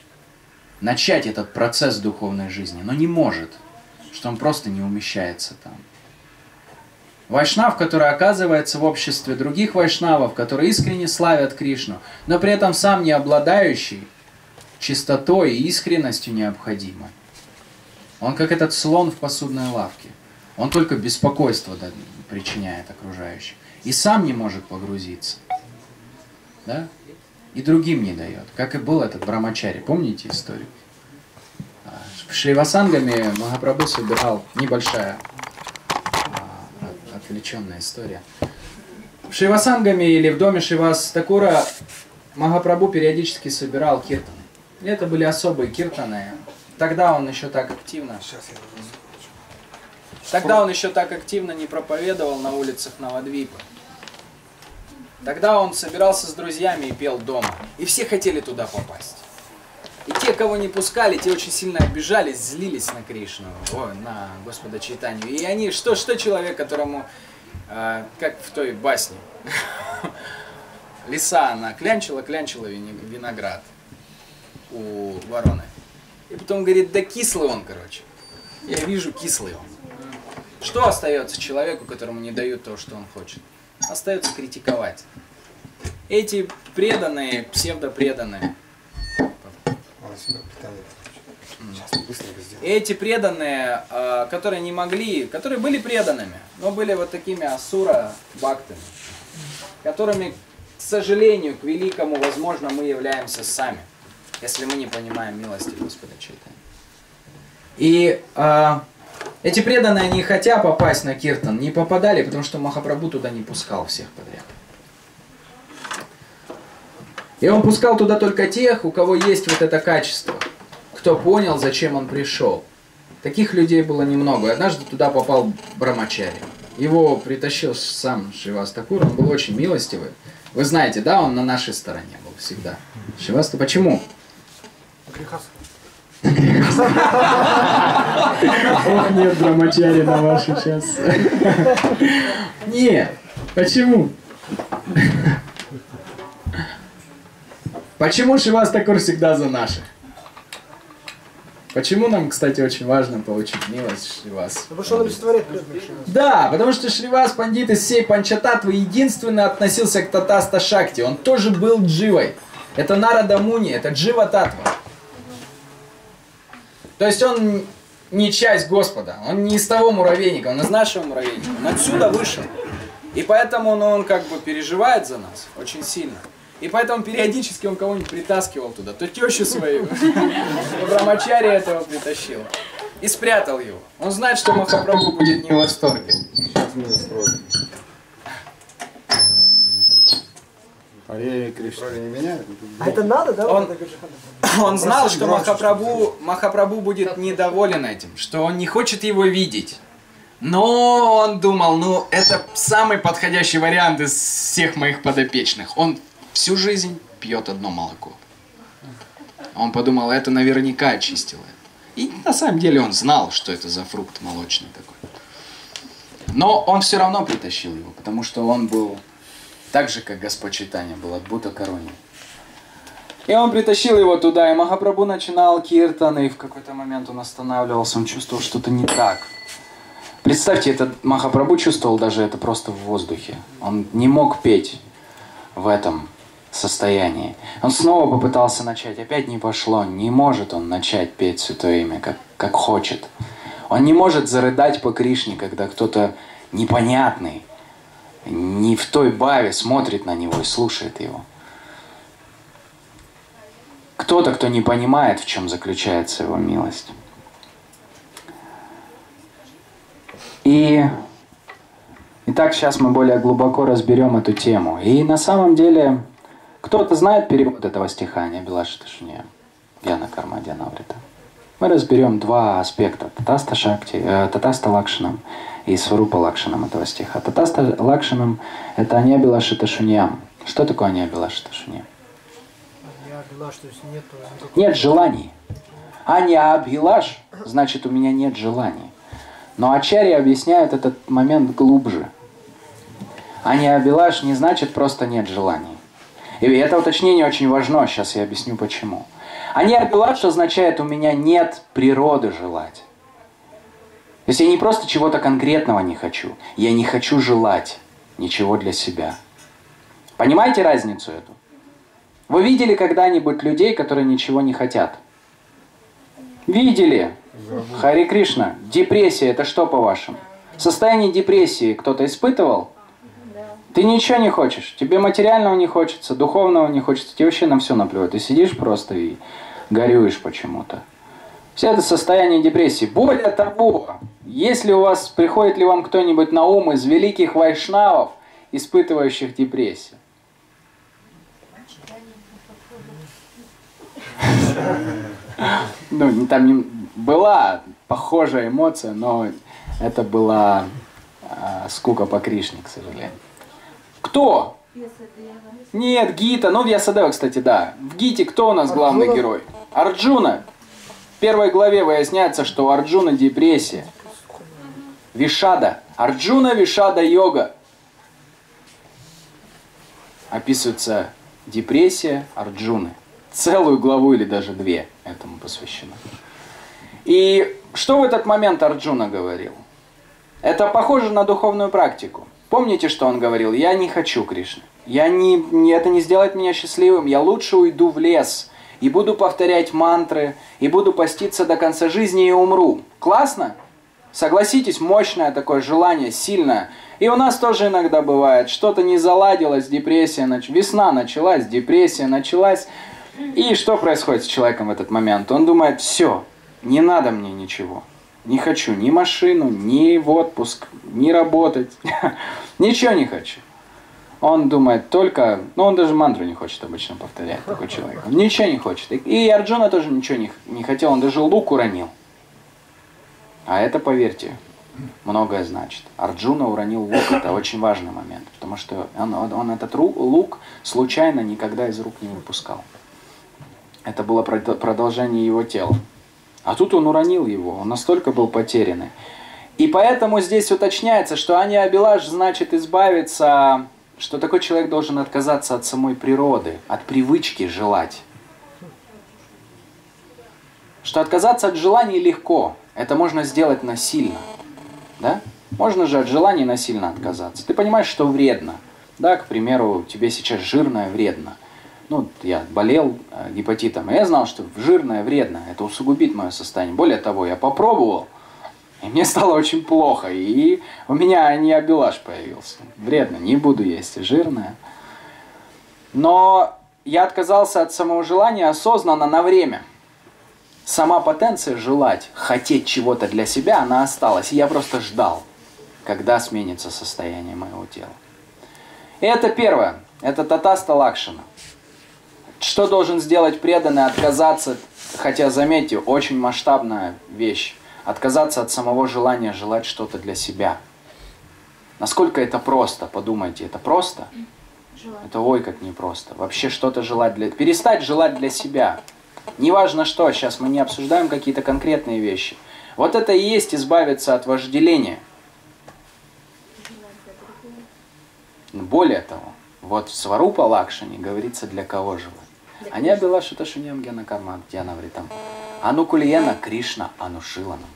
Speaker 1: начать этот процесс духовной жизни, но не может, что он просто не умещается там. Вайшнав, который оказывается в обществе других вайшнавов, которые искренне славят Кришну, но при этом сам не обладающий чистотой и искренностью необходимой. Он как этот слон в посудной лавке. Он только беспокойство причиняет окружающим. И сам не может погрузиться. Да? И другим не дает. Как и был этот Брамачари. Помните историю? А, в Шривасангами Махапрабху собирал небольшая а, отвлеченная история. В Шивасангами или в доме Шивас Такура Махапрабху периодически собирал киртаны. Это были особые киртаны. Тогда он еще так активно... Тогда он еще так активно не проповедовал на улицах Новодвипа. Тогда он собирался с друзьями и пел дома. И все хотели туда попасть. И те, кого не пускали, те очень сильно обижались, злились на Кришну, ой, на Господа Чайтанию. И они, что, что человек, которому, э, как в той басне, лиса, она клянчила, клянчила виноград у вороны. И потом говорит, да кислый он, короче. Я вижу, кислый он. Что остается человеку, которому не дают то, что он хочет? Остается критиковать. Эти преданные, псевдопреданные. Эти преданные, а, которые не могли, которые были преданными, но были вот такими асура бактами, которыми, к сожалению, к великому, возможно, мы являемся сами если мы не понимаем милости Господа Чайтани. И э, эти преданные, не хотя попасть на Киртан, не попадали, потому что Махапрабху туда не пускал всех подряд. И он пускал туда только тех, у кого есть вот это качество, кто понял, зачем он пришел. Таких людей было немного. Однажды туда попал Брамачари. Его притащил сам Шивастакур, он был очень милостивый. Вы знаете, да, он на нашей стороне был всегда. Шиваста, почему?
Speaker 4: Греха.
Speaker 1: Ох, нет, брамачари на вашу час. Нет. Почему? Почему Шивас Такур всегда за наших? Почему нам, кстати, очень важно получить милость Шривас?
Speaker 4: Потому что он олицетворяет.
Speaker 1: Да, потому что Шривас Пандит из всей Панчататвы единственно относился к Татаста Шакти. Он тоже был дживой. Это Нарада Муни, это Джива Татва. То есть он не часть Господа, он не из того муравейника, он из нашего муравейника, он отсюда вышел. И поэтому ну, он как бы переживает за нас очень сильно. И поэтому периодически он кого-нибудь притаскивал туда, то тещу свою, Брамачари этого притащил. И спрятал его. Он знает, что Махапрабху будет не в восторге.
Speaker 3: Кришна. Вроде не меняют.
Speaker 4: А это надо, да?
Speaker 1: Он-
Speaker 4: это?
Speaker 1: Он знал, что Махапрабху, Махапрабху будет недоволен этим, что он не хочет его видеть. Но он думал, ну это самый подходящий вариант из всех моих подопечных. Он всю жизнь пьет одно молоко. Он подумал, это наверняка очистило. И на самом деле он знал, что это за фрукт молочный такой. Но он все равно притащил его, потому что он был так же, как Господь Читания был от Бута Корони. И он притащил его туда, и Махапрабху начинал киртан, и в какой-то момент он останавливался, он чувствовал что-то не так. Представьте, этот Махапрабху чувствовал даже это просто в воздухе. Он не мог петь в этом состоянии. Он снова попытался начать, опять не пошло. Не может он начать петь Святое Имя, как, как хочет. Он не может зарыдать по Кришне, когда кто-то непонятный, не в той баве смотрит на него и слушает его. Кто-то, кто не понимает, в чем заключается его милость. И Итак, сейчас мы более глубоко разберем эту тему. И на самом деле, кто-то знает перевод этого стиха, не Белаши Ташине, Яна Карма Дьянаврита. Мы разберем два аспекта. तटस्थ शक्ति, э, तटस्थ लक्षणम् и स्वरूप लक्षणम् этого стиха. तटस्थ लक्षणम् – это अन्याभिलाषिताशून्यम्. Что такое
Speaker 4: अन्याभिलाषिताशून्यम्? अन्याभिलाष, то есть нету никакого...
Speaker 1: Нет желаний. अन्याभिलाष, значит, у меня нет желаний. Но Ачарья объясняет этот момент глубже. Аня Абилаш не значит просто нет желаний. И это уточнение очень важно, сейчас я объясню почему. Аня Абилаш означает у меня нет природы желать. То есть я не просто чего-то конкретного не хочу, я не хочу желать ничего для себя. Понимаете разницу эту? Вы видели когда-нибудь людей, которые ничего не хотят? Видели? Хари Кришна. Депрессия это что по-вашему? Состояние депрессии кто-то испытывал? Ты ничего не хочешь. Тебе материального не хочется, духовного не хочется. Тебе вообще на все наплевать. Ты сидишь просто и горюешь почему-то. Все это состояние депрессии. Более того, если у вас приходит ли вам кто-нибудь на ум из великих вайшнавов, испытывающих депрессию? Ну, там была похожая эмоция, но это была а, скука по Кришне, к сожалению. Кто? Нет, Гита. Ну, в Ясадева, кстати, да. В Гите кто у нас главный
Speaker 4: Арджуна.
Speaker 1: герой? Арджуна. В первой главе выясняется, что у Арджуна депрессия. Вишада. Арджуна Вишада йога. Описывается депрессия Арджуны. Целую главу или даже две этому посвящено. И что в этот момент Арджуна говорил? Это похоже на духовную практику. Помните, что он говорил? Я не хочу Кришны. Я не, не- это не сделает меня счастливым. Я лучше уйду в лес и буду повторять мантры, и буду поститься до конца жизни и умру. Классно? Согласитесь, мощное такое желание, сильное. И у нас тоже иногда бывает, что-то не заладилось, депрессия, нач... весна началась, депрессия началась. И что происходит с человеком в этот момент? Он думает, все, не надо мне ничего. Не хочу ни машину, ни в отпуск, ни работать. Ничего не хочу. Он думает только... Ну, он даже мантру не хочет обычно повторять, такой человек. Он ничего не хочет. И- Арджуна тоже ничего не, не хотел, он даже лук уронил. А это, поверьте, многое значит. Арджуна уронил лук, это очень важный момент, потому что он, он- он этот ру- лук случайно никогда из рук не выпускал. Это было прод- продолжение его тела. А тут он уронил его, он настолько был потерянный. И поэтому здесь уточняется, что Ани Абилаш значит избавиться что такой человек должен отказаться от самой природы, от привычки желать. Что отказаться от желаний легко, это можно сделать насильно. Да? Можно же от желаний насильно отказаться. Ты понимаешь, что вредно. Да, к примеру, тебе сейчас жирное вредно. Ну, я болел э, гепатитом, и я знал, что жирное вредно, это усугубит мое состояние. Более того, я попробовал, и мне стало очень плохо, и у меня не обелаж появился. Вредно, не буду есть жирное. Но я отказался от самого желания осознанно на время. Сама потенция желать, хотеть чего-то для себя, она осталась. И я просто ждал, когда сменится состояние моего тела. И это первое. Это татаста лакшина. Что должен сделать преданный? Отказаться, хотя, заметьте, очень масштабная вещь. Отказаться от самого желания желать что-то для себя. Насколько это просто, подумайте, это просто? Желать. Это ой, как непросто. Вообще что-то желать для... Перестать желать для себя. Неважно что, сейчас мы не обсуждаем какие-то конкретные вещи. Вот это и есть избавиться от вожделения. Более того, вот в Сварупа Лакшани говорится для кого вы. Аня была шуташуньям гена карма дьянавритам. Анукулиена Кришна анушиланам.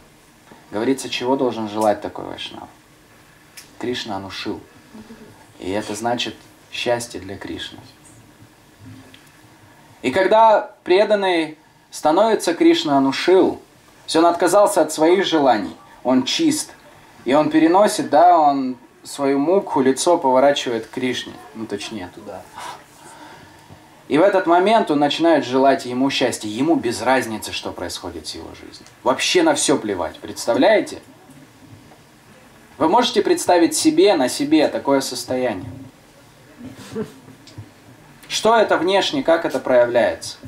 Speaker 1: Говорится, чего должен желать такой вайшнав. Кришна анушил. И это значит счастье для Кришны. И когда преданный становится Кришна Анушил, все он отказался от своих желаний, он чист, и он переносит, да, он свою муку, лицо поворачивает к Кришне, ну точнее туда. И в этот момент он начинает желать ему счастья. Ему без разницы, что происходит с его жизнью. Вообще на все плевать. Представляете? Вы можете представить себе, на себе такое состояние? Что это внешне, как это проявляется?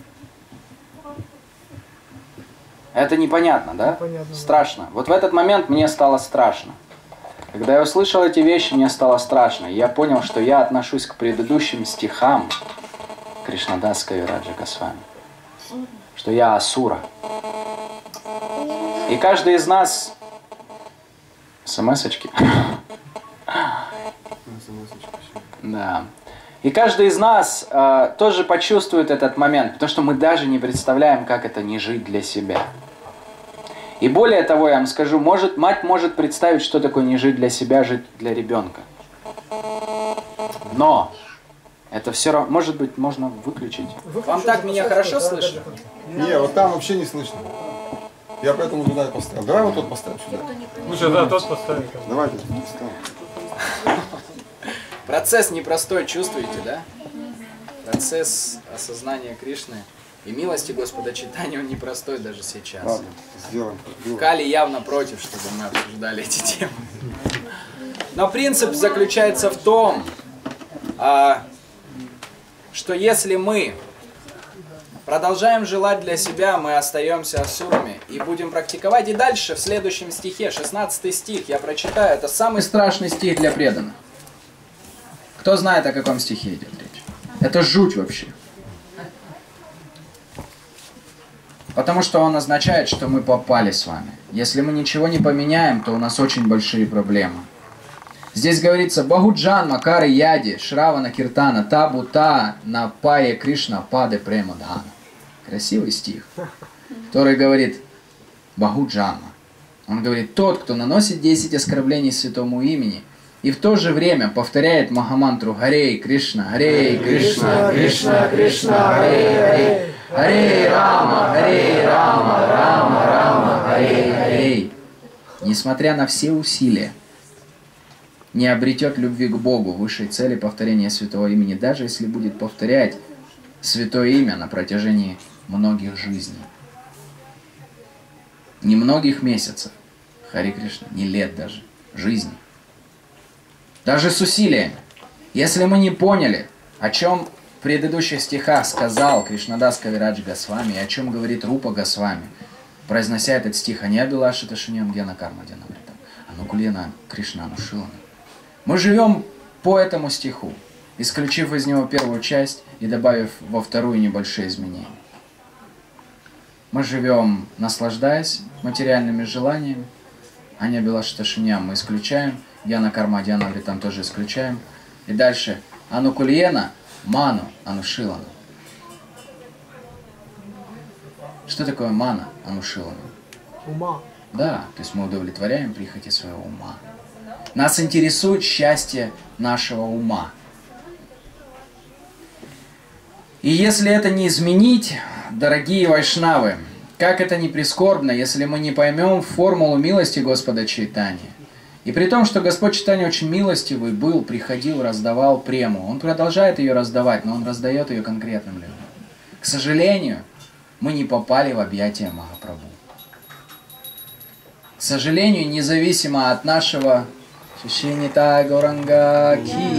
Speaker 1: Это непонятно, да? Непонятно. Страшно. Вот в этот момент мне стало страшно. Когда я услышал эти вещи, мне стало страшно. Я понял, что я отношусь к предыдущим стихам Кришнадаса и Раджа Госвами. Что я Асура. И каждый из нас... СМС-очки. Да. И каждый из нас э, тоже почувствует этот момент, потому что мы даже не представляем, как это не жить для себя. И более того, я вам скажу, может, мать может представить, что такое не жить для себя, жить для ребенка. Но это все равно, может быть, можно выключить. Выключи, Вам так меня хорошо слышно?
Speaker 3: Не, вот там вообще не слышно. Я поэтому туда и поставил. Давай вот тот поставим сюда.
Speaker 4: Лучше, да, тот поставим.
Speaker 3: Давайте.
Speaker 1: Процесс непростой, чувствуете, да? Процесс осознания Кришны – и милости Господа читания он непростой даже сейчас. Ладно, сделаем. Кали явно против, чтобы мы обсуждали эти темы. Но принцип заключается в том, а, что если мы продолжаем желать для себя, мы остаемся асурами и будем практиковать. И дальше, в следующем стихе, 16 стих, я прочитаю, это самый страшный стих для преданных. Кто знает, о каком стихе идет речь? Это жуть вообще. Потому что он означает, что мы попали с вами. Если мы ничего не поменяем, то у нас очень большие проблемы. Здесь говорится Бахуджан, Макары, Яди, Шравана, Киртана, Табу, Та, Напае, Кришна, Паде, Премадхана. Красивый стих, который говорит Бахуджанма. Он говорит, тот, кто наносит 10 оскорблений святому имени, и в то же время повторяет Махамантру Харей Кришна, Харей Кришна, Кришна, Кришна, Харей, Харей, Харе Рама, Харе Рама, Рама, Рама, Харе, Харе. Несмотря на все усилия, не обретет любви к Богу, высшей цели повторения святого имени, даже если будет повторять святое имя на протяжении многих жизней. Не многих месяцев, Хари Кришна, не лет даже, жизни. Даже с усилиями. Если мы не поняли, о чем предыдущих стихах сказал Кришнадас Кавирадж Госвами, о чем говорит Рупа Госвами, произнося этот стих, они Абилаши Ташиньям Гена Карма Дянамритам, Анукулена Кришна Анушилана. Мы живем по этому стиху, исключив из него первую часть и добавив во вторую небольшие изменения. Мы живем, наслаждаясь материальными желаниями, Аня Белаши Ташиньям мы исключаем, Яна Карма Дьяна там тоже исключаем – И дальше. Анукульена, ману, анушилану. Что такое мана, анушилану?
Speaker 4: Ума.
Speaker 1: Да, то есть мы удовлетворяем прихоти своего ума. Нас интересует счастье нашего ума. И если это не изменить, дорогие вайшнавы, как это не прискорбно, если мы не поймем формулу милости Господа Чайтани. И при том, что Господь Чайтани очень милостивый был, приходил, раздавал прему. Он продолжает ее раздавать, но он раздает ее конкретным людям. К сожалению, мы не попали в объятия Махапрабху. К сожалению, независимо от нашего Шишинита Горанга Ки.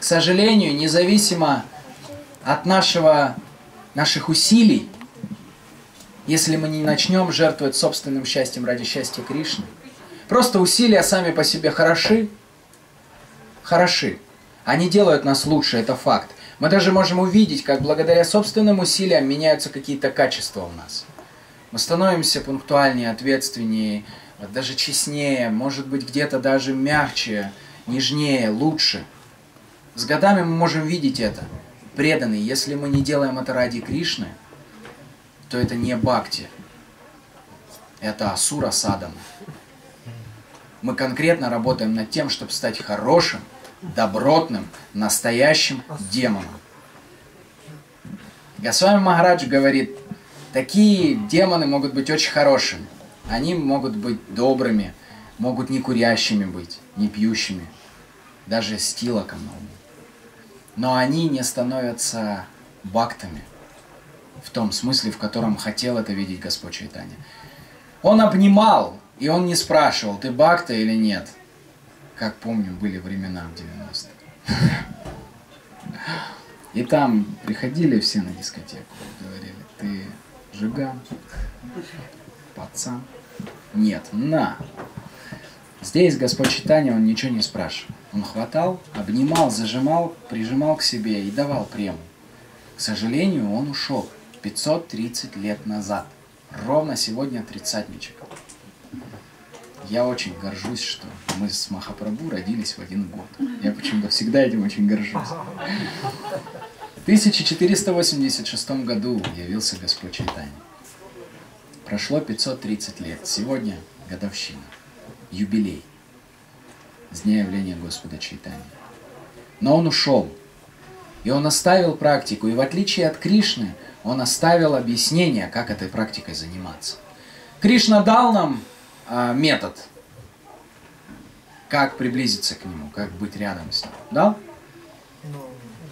Speaker 1: К сожалению, независимо от нашего, наших усилий, если мы не начнем жертвовать собственным счастьем ради счастья Кришны, просто усилия сами по себе хороши, хороши. Они делают нас лучше, это факт. Мы даже можем увидеть, как благодаря собственным усилиям меняются какие-то качества у нас. Мы становимся пунктуальнее, ответственнее, даже честнее, может быть где-то даже мягче, нежнее, лучше. С годами мы можем видеть это. Преданные, если мы не делаем это ради Кришны, то это не бхакти. Это асура садам. Мы конкретно работаем над тем, чтобы стать хорошим, добротным, настоящим демоном. Госвами Махарадж говорит, такие демоны могут быть очень хорошими. Они могут быть добрыми, могут не курящими быть, не пьющими, даже с тилоком на уме. Но они не становятся бактами в том смысле, в котором хотел это видеть Господь Чайтанья. Он обнимал, и он не спрашивал, ты бакта или нет. Как помню, были времена в 90-х. И там приходили все на дискотеку, говорили, ты жиган, пацан. Нет, на. Здесь Господь Читания, он ничего не спрашивал. Он хватал, обнимал, зажимал, прижимал к себе и давал прему. К сожалению, он ушел 530 лет назад. Ровно сегодня тридцатничек. Я очень горжусь, что мы с Махапрабху родились в один год. Я почему-то всегда этим очень горжусь. В 1486 году явился Господь Чайтанья. Прошло 530 лет. Сегодня годовщина. Юбилей. С дня явления Господа Чайтанья. Но он ушел. И он оставил практику. И в отличие от Кришны, он оставил объяснение, как этой практикой заниматься. Кришна дал нам а, метод, как приблизиться к нему, как быть рядом с ним. Дал?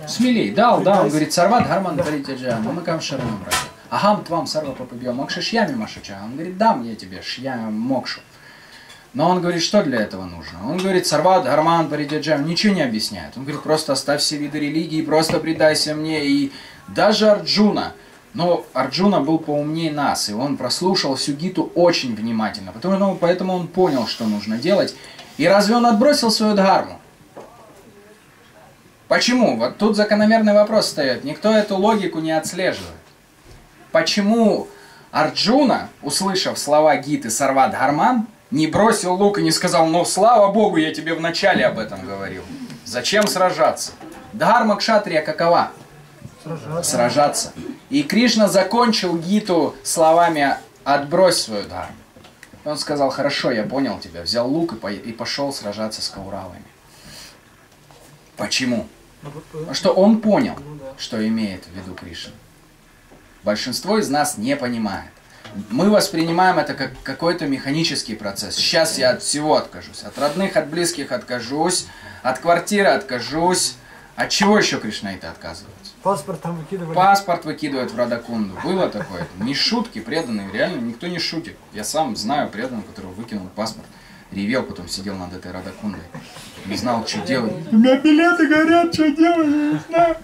Speaker 1: Смелей, дал, да, он говорит, сарват гарман паритяджа, мамакам шаранам раджа. Ахам твам сарва папабья мокшишьями машача. Он говорит, дам я тебе шья мокшу. Но он говорит, что для этого нужно? Он говорит, сарват, гарман, паридяджам, ничего не объясняет. Он говорит, просто оставь все виды религии, просто предайся мне. И даже Арджуна, но Арджуна был поумнее нас, и он прослушал всю гиту очень внимательно, потому, ну, поэтому он понял, что нужно делать. И разве он отбросил свою дхарму? Почему? Вот тут закономерный вопрос встает. Никто эту логику не отслеживает. Почему Арджуна, услышав слова Гиты Сарват Гарман, не бросил лук и не сказал, ну слава богу, я тебе вначале об этом говорил. Зачем сражаться? Дхарма кшатрия какова?
Speaker 4: Сражаться.
Speaker 1: Сражаться. И Кришна закончил Гиту словами «отбрось свою дхарму». Он сказал, хорошо, я понял тебя, взял лук и, по- и пошел сражаться с Кауравами. Почему? Потому что он понял,
Speaker 4: Ну
Speaker 1: что имеет в виду Кришна. Большинство из нас не понимает. Мы воспринимаем это как какой-то механический процесс. Сейчас я от всего откажусь. От родных, от близких откажусь. От квартиры откажусь. От чего еще Кришна это отказывается?
Speaker 4: Паспорт там выкидывали.
Speaker 1: Паспорт выкидывают в Радакунду. Было такое. Не шутки, преданные. Реально никто не шутит. Я сам знаю преданного, который выкинул паспорт. Ревел, потом сидел над этой Радакундой. Не знал, что делать. У меня билеты горят, что делать, я не знаю.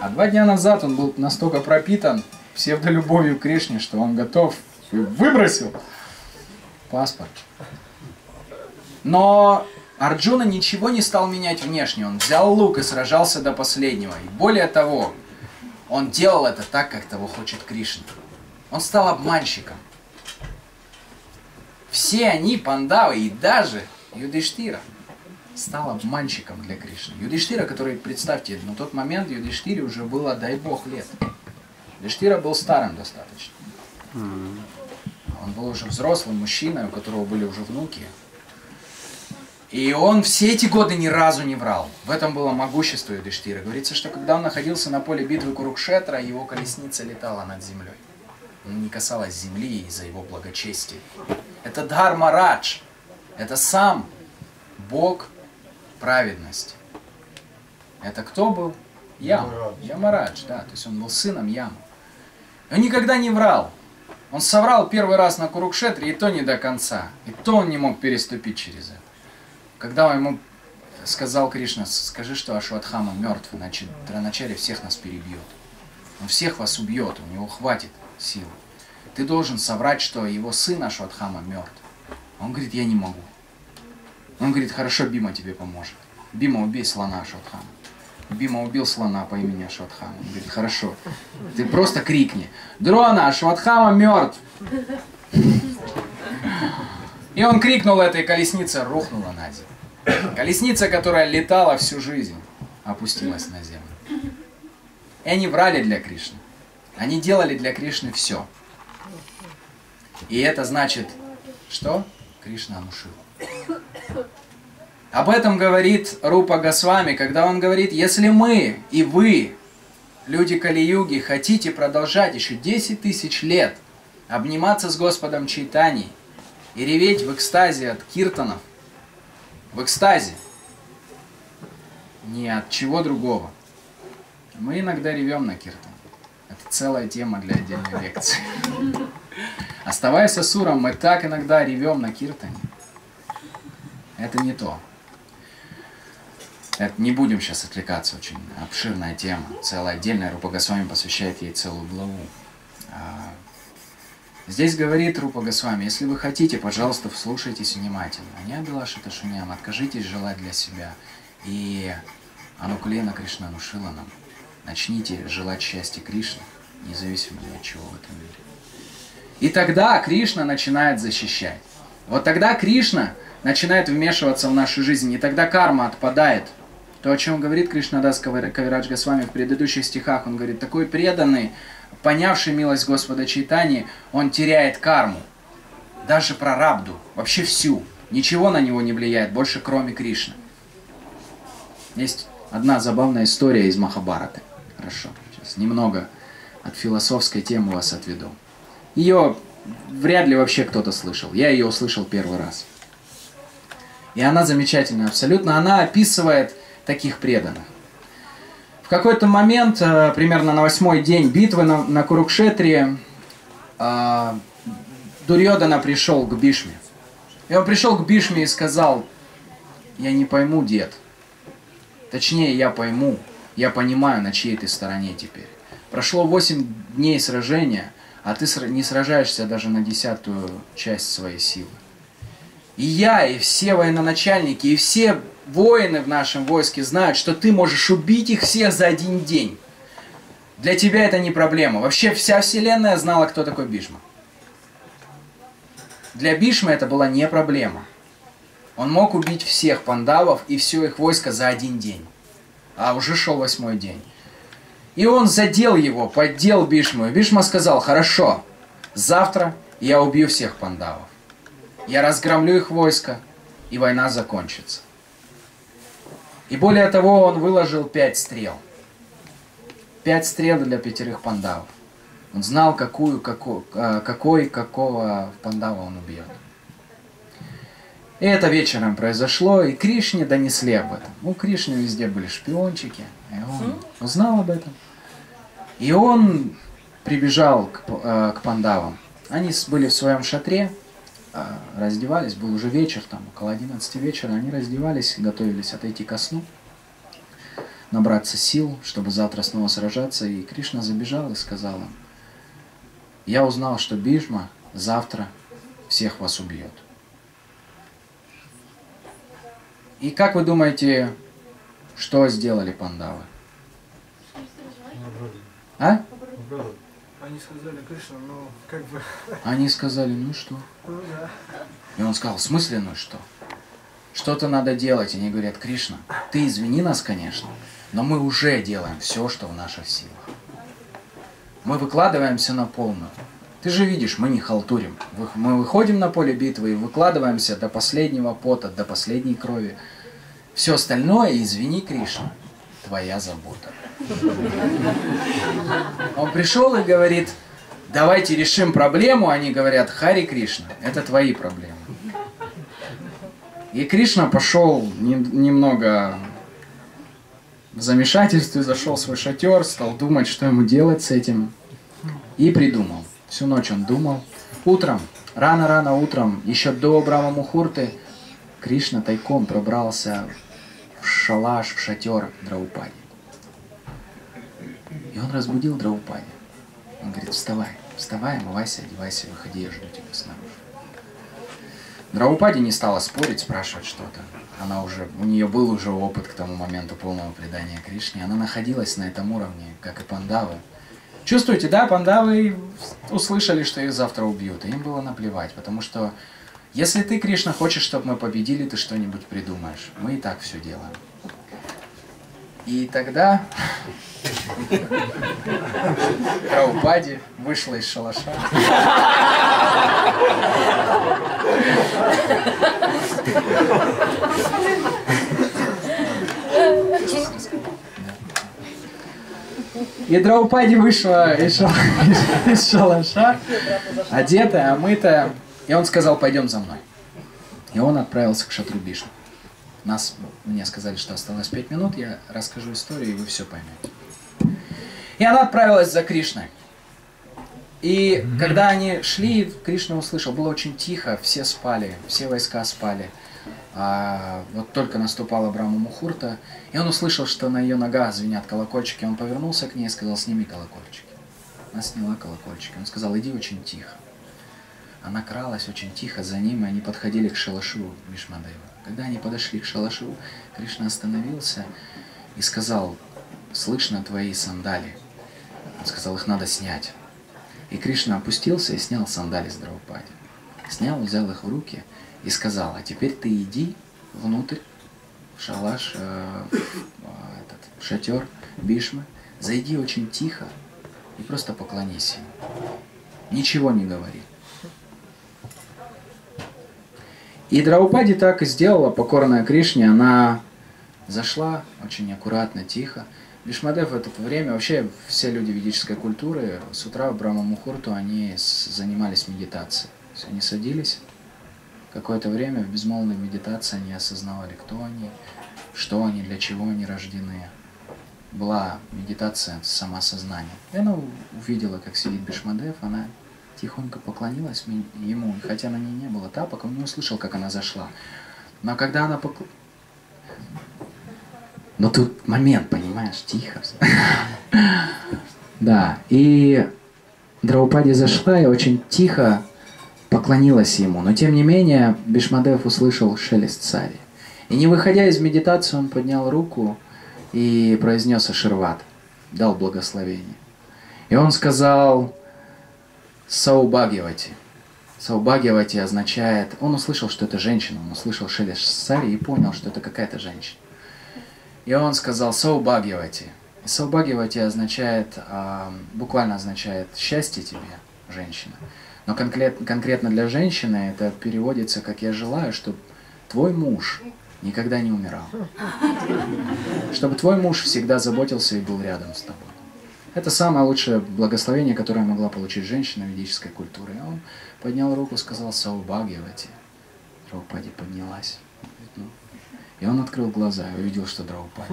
Speaker 1: А два дня назад он был настолько пропитан псевдолюбовью к Кришне, что он готов выбросил паспорт. Но Арджуна ничего не стал менять внешне. Он взял лук и сражался до последнего. И более того, он делал это так, как того хочет Кришна. Он стал обманщиком. Все они, Пандавы и даже Юдиштира, стал обманщиком для Кришны. Юдиштира, который, представьте, на тот момент Юдиштире уже было, дай бог, лет. Юдиштира был старым достаточно. Он был уже взрослым мужчиной, у которого были уже внуки. И он все эти годы ни разу не врал. В этом было могущество Юдиштира. Говорится, что когда он находился на поле битвы Курукшетра, его колесница летала над землей. Она не касалась земли из-за его благочестия. Это Дхармарадж. Это сам Бог праведности. Это кто был? Ям. Ямарадж, да. То есть он был сыном Яма. Он никогда не врал. Он соврал первый раз на Курукшетре, и то не до конца. И то он не мог переступить через это. Когда ему сказал Кришна, скажи, что Ашватхама мертв, иначе Драначари всех нас перебьет. Он всех вас убьет, у него хватит силы. Ты должен соврать, что его сын Ашватхама мертв. Он говорит, я не могу. Он говорит, хорошо, Бима тебе поможет. Бима, убей слона Ашватхама. Бима убил слона по имени Ашватхама. Он говорит, хорошо. Ты просто крикни. Дрона, Ашватхама мертв. И он крикнул этой колеснице, рухнула на землю. Колесница, которая летала всю жизнь, опустилась на землю. И они врали для Кришны. Они делали для Кришны все. И это значит, что? Кришна Анушила. Об этом говорит Рупа Госвами, когда он говорит, если мы и вы, люди Кали-юги, хотите продолжать еще 10 тысяч лет обниматься с Господом Чайтани и реветь в экстазе от киртанов, в экстазе, не от чего другого. Мы иногда ревем на киртан. Это целая тема для отдельной лекции. Оставаясь асуром, мы так иногда ревем на киртане. Это не то. Это не будем сейчас отвлекаться, очень обширная тема. Целая отдельная Рупа Госвами посвящает ей целую главу. А, здесь говорит Рупа Госвами, если вы хотите, пожалуйста, вслушайтесь внимательно. Не Абилашита Шуням, откажитесь желать для себя. И Анукулена Кришна внушила нам. Начните желать счастья Кришны, независимо от чего в этом мире. И тогда Кришна начинает защищать. Вот тогда Кришна начинает вмешиваться в нашу жизнь, и тогда карма отпадает – то, о чем говорит Кришнадас Кавирадж Госвами в предыдущих стихах, он говорит, такой преданный, понявший милость Господа Чайтани, он теряет карму. Даже про Рабду, вообще всю. Ничего на него не влияет, больше кроме Кришны. Есть одна забавная история из Махабараты. Хорошо, сейчас немного от философской темы вас отведу. Ее вряд ли вообще кто-то слышал. Я ее услышал первый раз. И она замечательная абсолютно. Она описывает таких преданных. В какой-то момент, э, примерно на восьмой день битвы на, на Курукшетре, э, Дурьодана пришел к Бишме. И он пришел к Бишме и сказал, я не пойму, дед. Точнее, я пойму, я понимаю, на чьей ты стороне теперь. Прошло восемь дней сражения, а ты не сражаешься даже на десятую часть своей силы. И я, и все военачальники, и все воины в нашем войске знают, что ты можешь убить их всех за один день. Для тебя это не проблема. Вообще вся вселенная знала, кто такой Бишма. Для Бишма это была не проблема. Он мог убить всех пандавов и все их войско за один день. А уже шел восьмой день. И он задел его, поддел Бишму. И Бишма сказал, хорошо, завтра я убью всех пандавов. Я разгромлю их войско, и война закончится. И более того, он выложил пять стрел. Пять стрел для пятерых пандавов. Он знал, какую, какой, а, какой какого пандава он убьет. И это вечером произошло, и Кришне донесли об этом. У Кришны везде были шпиончики, и он узнал об этом. И он прибежал к, а, к пандавам. Они были в своем шатре, раздевались, был уже вечер, там около 11 вечера, они раздевались, готовились отойти ко сну, набраться сил, чтобы завтра снова сражаться, и Кришна забежал и сказал им, я узнал, что Бижма завтра всех вас убьет. И как вы думаете, что сделали пандавы? А?
Speaker 4: Они сказали, Кришна, ну, как бы...
Speaker 1: Они сказали, ну что?
Speaker 4: Ну, да.
Speaker 1: И он сказал, в смысле, ну что? что-то надо делать. Они говорят, Кришна, ты извини нас, конечно, но мы уже делаем все, что в наших силах. Мы выкладываемся на полную. Ты же видишь, мы не халтурим. Мы выходим на поле битвы и выкладываемся до последнего пота, до последней крови. Все остальное, извини, Кришна, твоя забота. Он пришел и говорит, давайте решим проблему. Они говорят, Хари Кришна, это твои проблемы. И Кришна пошел не- немного в замешательстве, зашел в свой шатер, стал думать, что ему делать с этим. И придумал. Всю ночь он думал. Утром, рано-рано утром, еще до Брама Мухурты, Кришна тайком пробрался в шалаш, в шатер Драупади. Он разбудил Драупади. Он говорит, вставай, вставай, омывайся, одевайся, выходи, я жду тебя снаружи. Драупади не стала спорить, спрашивать что-то. Она уже, у нее был уже опыт к тому моменту полного предания Кришне. Она находилась на этом уровне, как и пандавы. Чувствуете, да, пандавы услышали, что их завтра убьют. И им было наплевать, потому что если ты, Кришна, хочешь, чтобы мы победили, ты что-нибудь придумаешь. Мы и так все делаем. И тогда Драупади вышла из шалаша. И Драупади вышла из, шал- из шалаша, одетая, омытая. И он сказал, пойдем за мной. И он отправился к шатру Бишну. Нас, мне сказали, что осталось пять минут, я расскажу историю, и вы все поймете. И она отправилась за Кришной. И когда они шли, Кришна услышал, было очень тихо, все спали, все войска спали. А, вот только наступала Брама Мухурта, и он услышал, что на ее ногах звенят колокольчики. Он повернулся к ней и сказал, сними колокольчики. Она сняла колокольчики. Он сказал, иди очень тихо. Она кралась очень тихо за ним, и они подходили к шалашу Вишмадева. Когда они подошли к шалашу, Кришна остановился и сказал, слышно твои сандали. Он сказал, их надо снять. И Кришна опустился и снял сандали с Драупади. Снял, взял их в руки и сказал, а теперь ты иди внутрь, в шалаш, э, э, этот, в шатер Бишмы, зайди очень тихо и просто поклонись ему. Ничего не говори. И Драупади так и сделала, покорная Кришне, она зашла очень аккуратно, тихо. Вишмадев в это время, вообще все люди ведической культуры, с утра в Брахма Мухурту они занимались медитацией. Они садились, какое-то время в безмолвной медитации они осознавали, кто они, что они, для чего они рождены. Была медитация самосознания. И она увидела, как сидит Бишмадев, она тихонько поклонилась ему, хотя на ней не было тапок, он не услышал, как она зашла. Но когда она покл... Но тут момент, понимаешь, тихо. Да, и Драупади зашла и очень тихо поклонилась ему. Но тем не менее, Бишмадев услышал шелест сари. И не выходя из медитации, он поднял руку и произнес Аширват, дал благословение. И он сказал Саубагивати. Саубагивати означает... Он услышал, что это женщина, он услышал шелест сари и понял, что это какая-то женщина. И он сказал Саубагивати. И Саубагивати означает, а, буквально означает счастье тебе, женщина. Но конкрет, конкретно для женщины это переводится как «я желаю, чтобы твой муж никогда не умирал». Чтобы твой муж всегда заботился и был рядом с тобой. Это самое лучшее благословение, которое могла получить женщина ведической культуре. И он поднял руку, сказал «Саубагивати». Драупади поднялась. И он открыл глаза и увидел, что Драупади.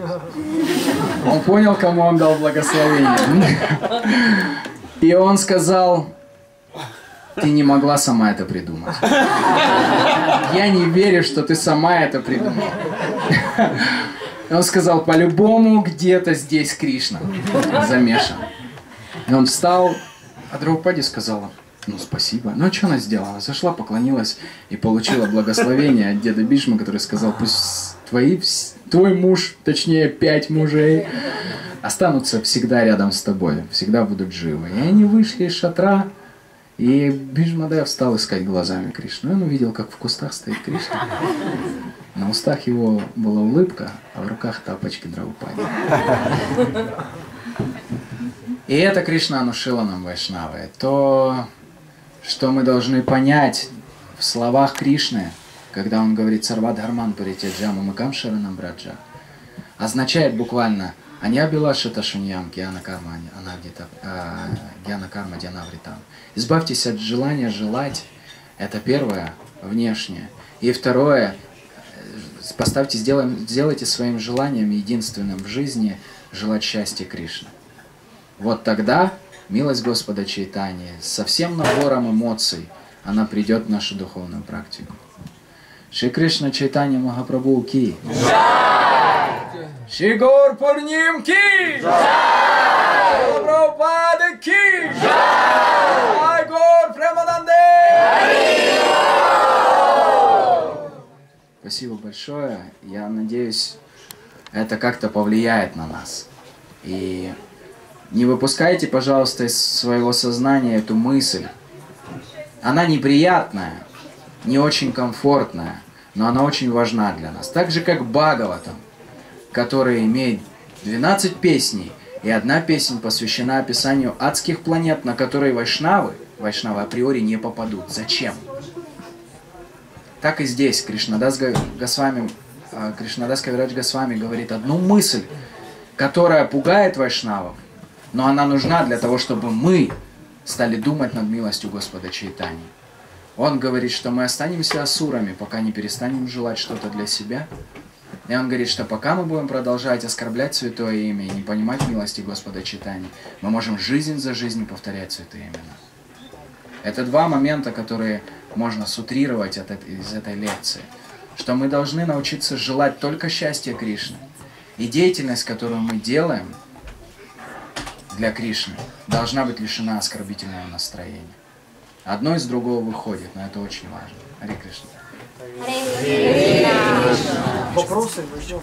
Speaker 1: Он понял, кому он дал благословение. И он сказал, ты не могла сама это придумать. Я не верю, что ты сама это придумала. И он сказал, по-любому где-то здесь Кришна замешан. И он встал, а Драупади сказала, ну спасибо. Ну а что она сделала? Зашла, поклонилась и получила благословение от деда Бишма, который сказал, пусть твои, твой муж, точнее пять мужей, останутся всегда рядом с тобой, всегда будут живы. И они вышли из шатра, и Бишмадев стал искать глазами Кришну. И он увидел, как в кустах стоит Кришна. На устах его была улыбка, а в руках тапочки Драупади. И это Кришна внушила нам Вайшнавы. То, что мы должны понять в словах Кришны, когда он говорит «Сарвадхарман паритяджама макам шаранам браджа», означает буквально «Аня билашата шуньям гьяна карма анагдита а, гьяна карма дьянавритам». Избавьтесь от желания желать. Это первое, внешнее. И второе, поставьте, сделаем, сделайте своим желанием единственным в жизни желать счастья Кришны. Вот тогда милость Господа Чайтани со всем набором эмоций, она придет в нашу духовную практику. Шри Кришна Чайтани Махапрабху Ки. Шри Гор Пурним Ки. Прабхупада Ки. Ай Гор Премананде. Спасибо большое. Я надеюсь, это как-то повлияет на нас. И не выпускайте, пожалуйста, из своего сознания эту мысль. Она неприятная, не очень комфортная, но она очень важна для нас. Так же, как Бхагаватам, который имеет 12 песней, и одна песня посвящена описанию адских планет, на которые вайшнавы, вайшнавы априори не попадут. Зачем? Так и здесь Кришнадас Госвами, а, Кришнадас Кавирадж Госвами говорит одну мысль, которая пугает вайшнавов, но она нужна для того, чтобы мы стали думать над милостью Господа Чайтани. Он говорит, что мы останемся асурами, пока не перестанем желать что-то для себя. И он говорит, что пока мы будем продолжать оскорблять Святое Имя и не понимать милости Господа Читания, мы можем жизнь за жизнью повторять Святые Имена. Это два момента, которые можно сутрировать от из этой лекции. Что мы должны научиться желать только счастья Кришны. И деятельность, которую мы делаем для Кришны, должна быть лишена оскорбительного настроения. Одно из другого выходит, но это очень важно. Харе Кришна.
Speaker 4: Вопросы? Возьмем.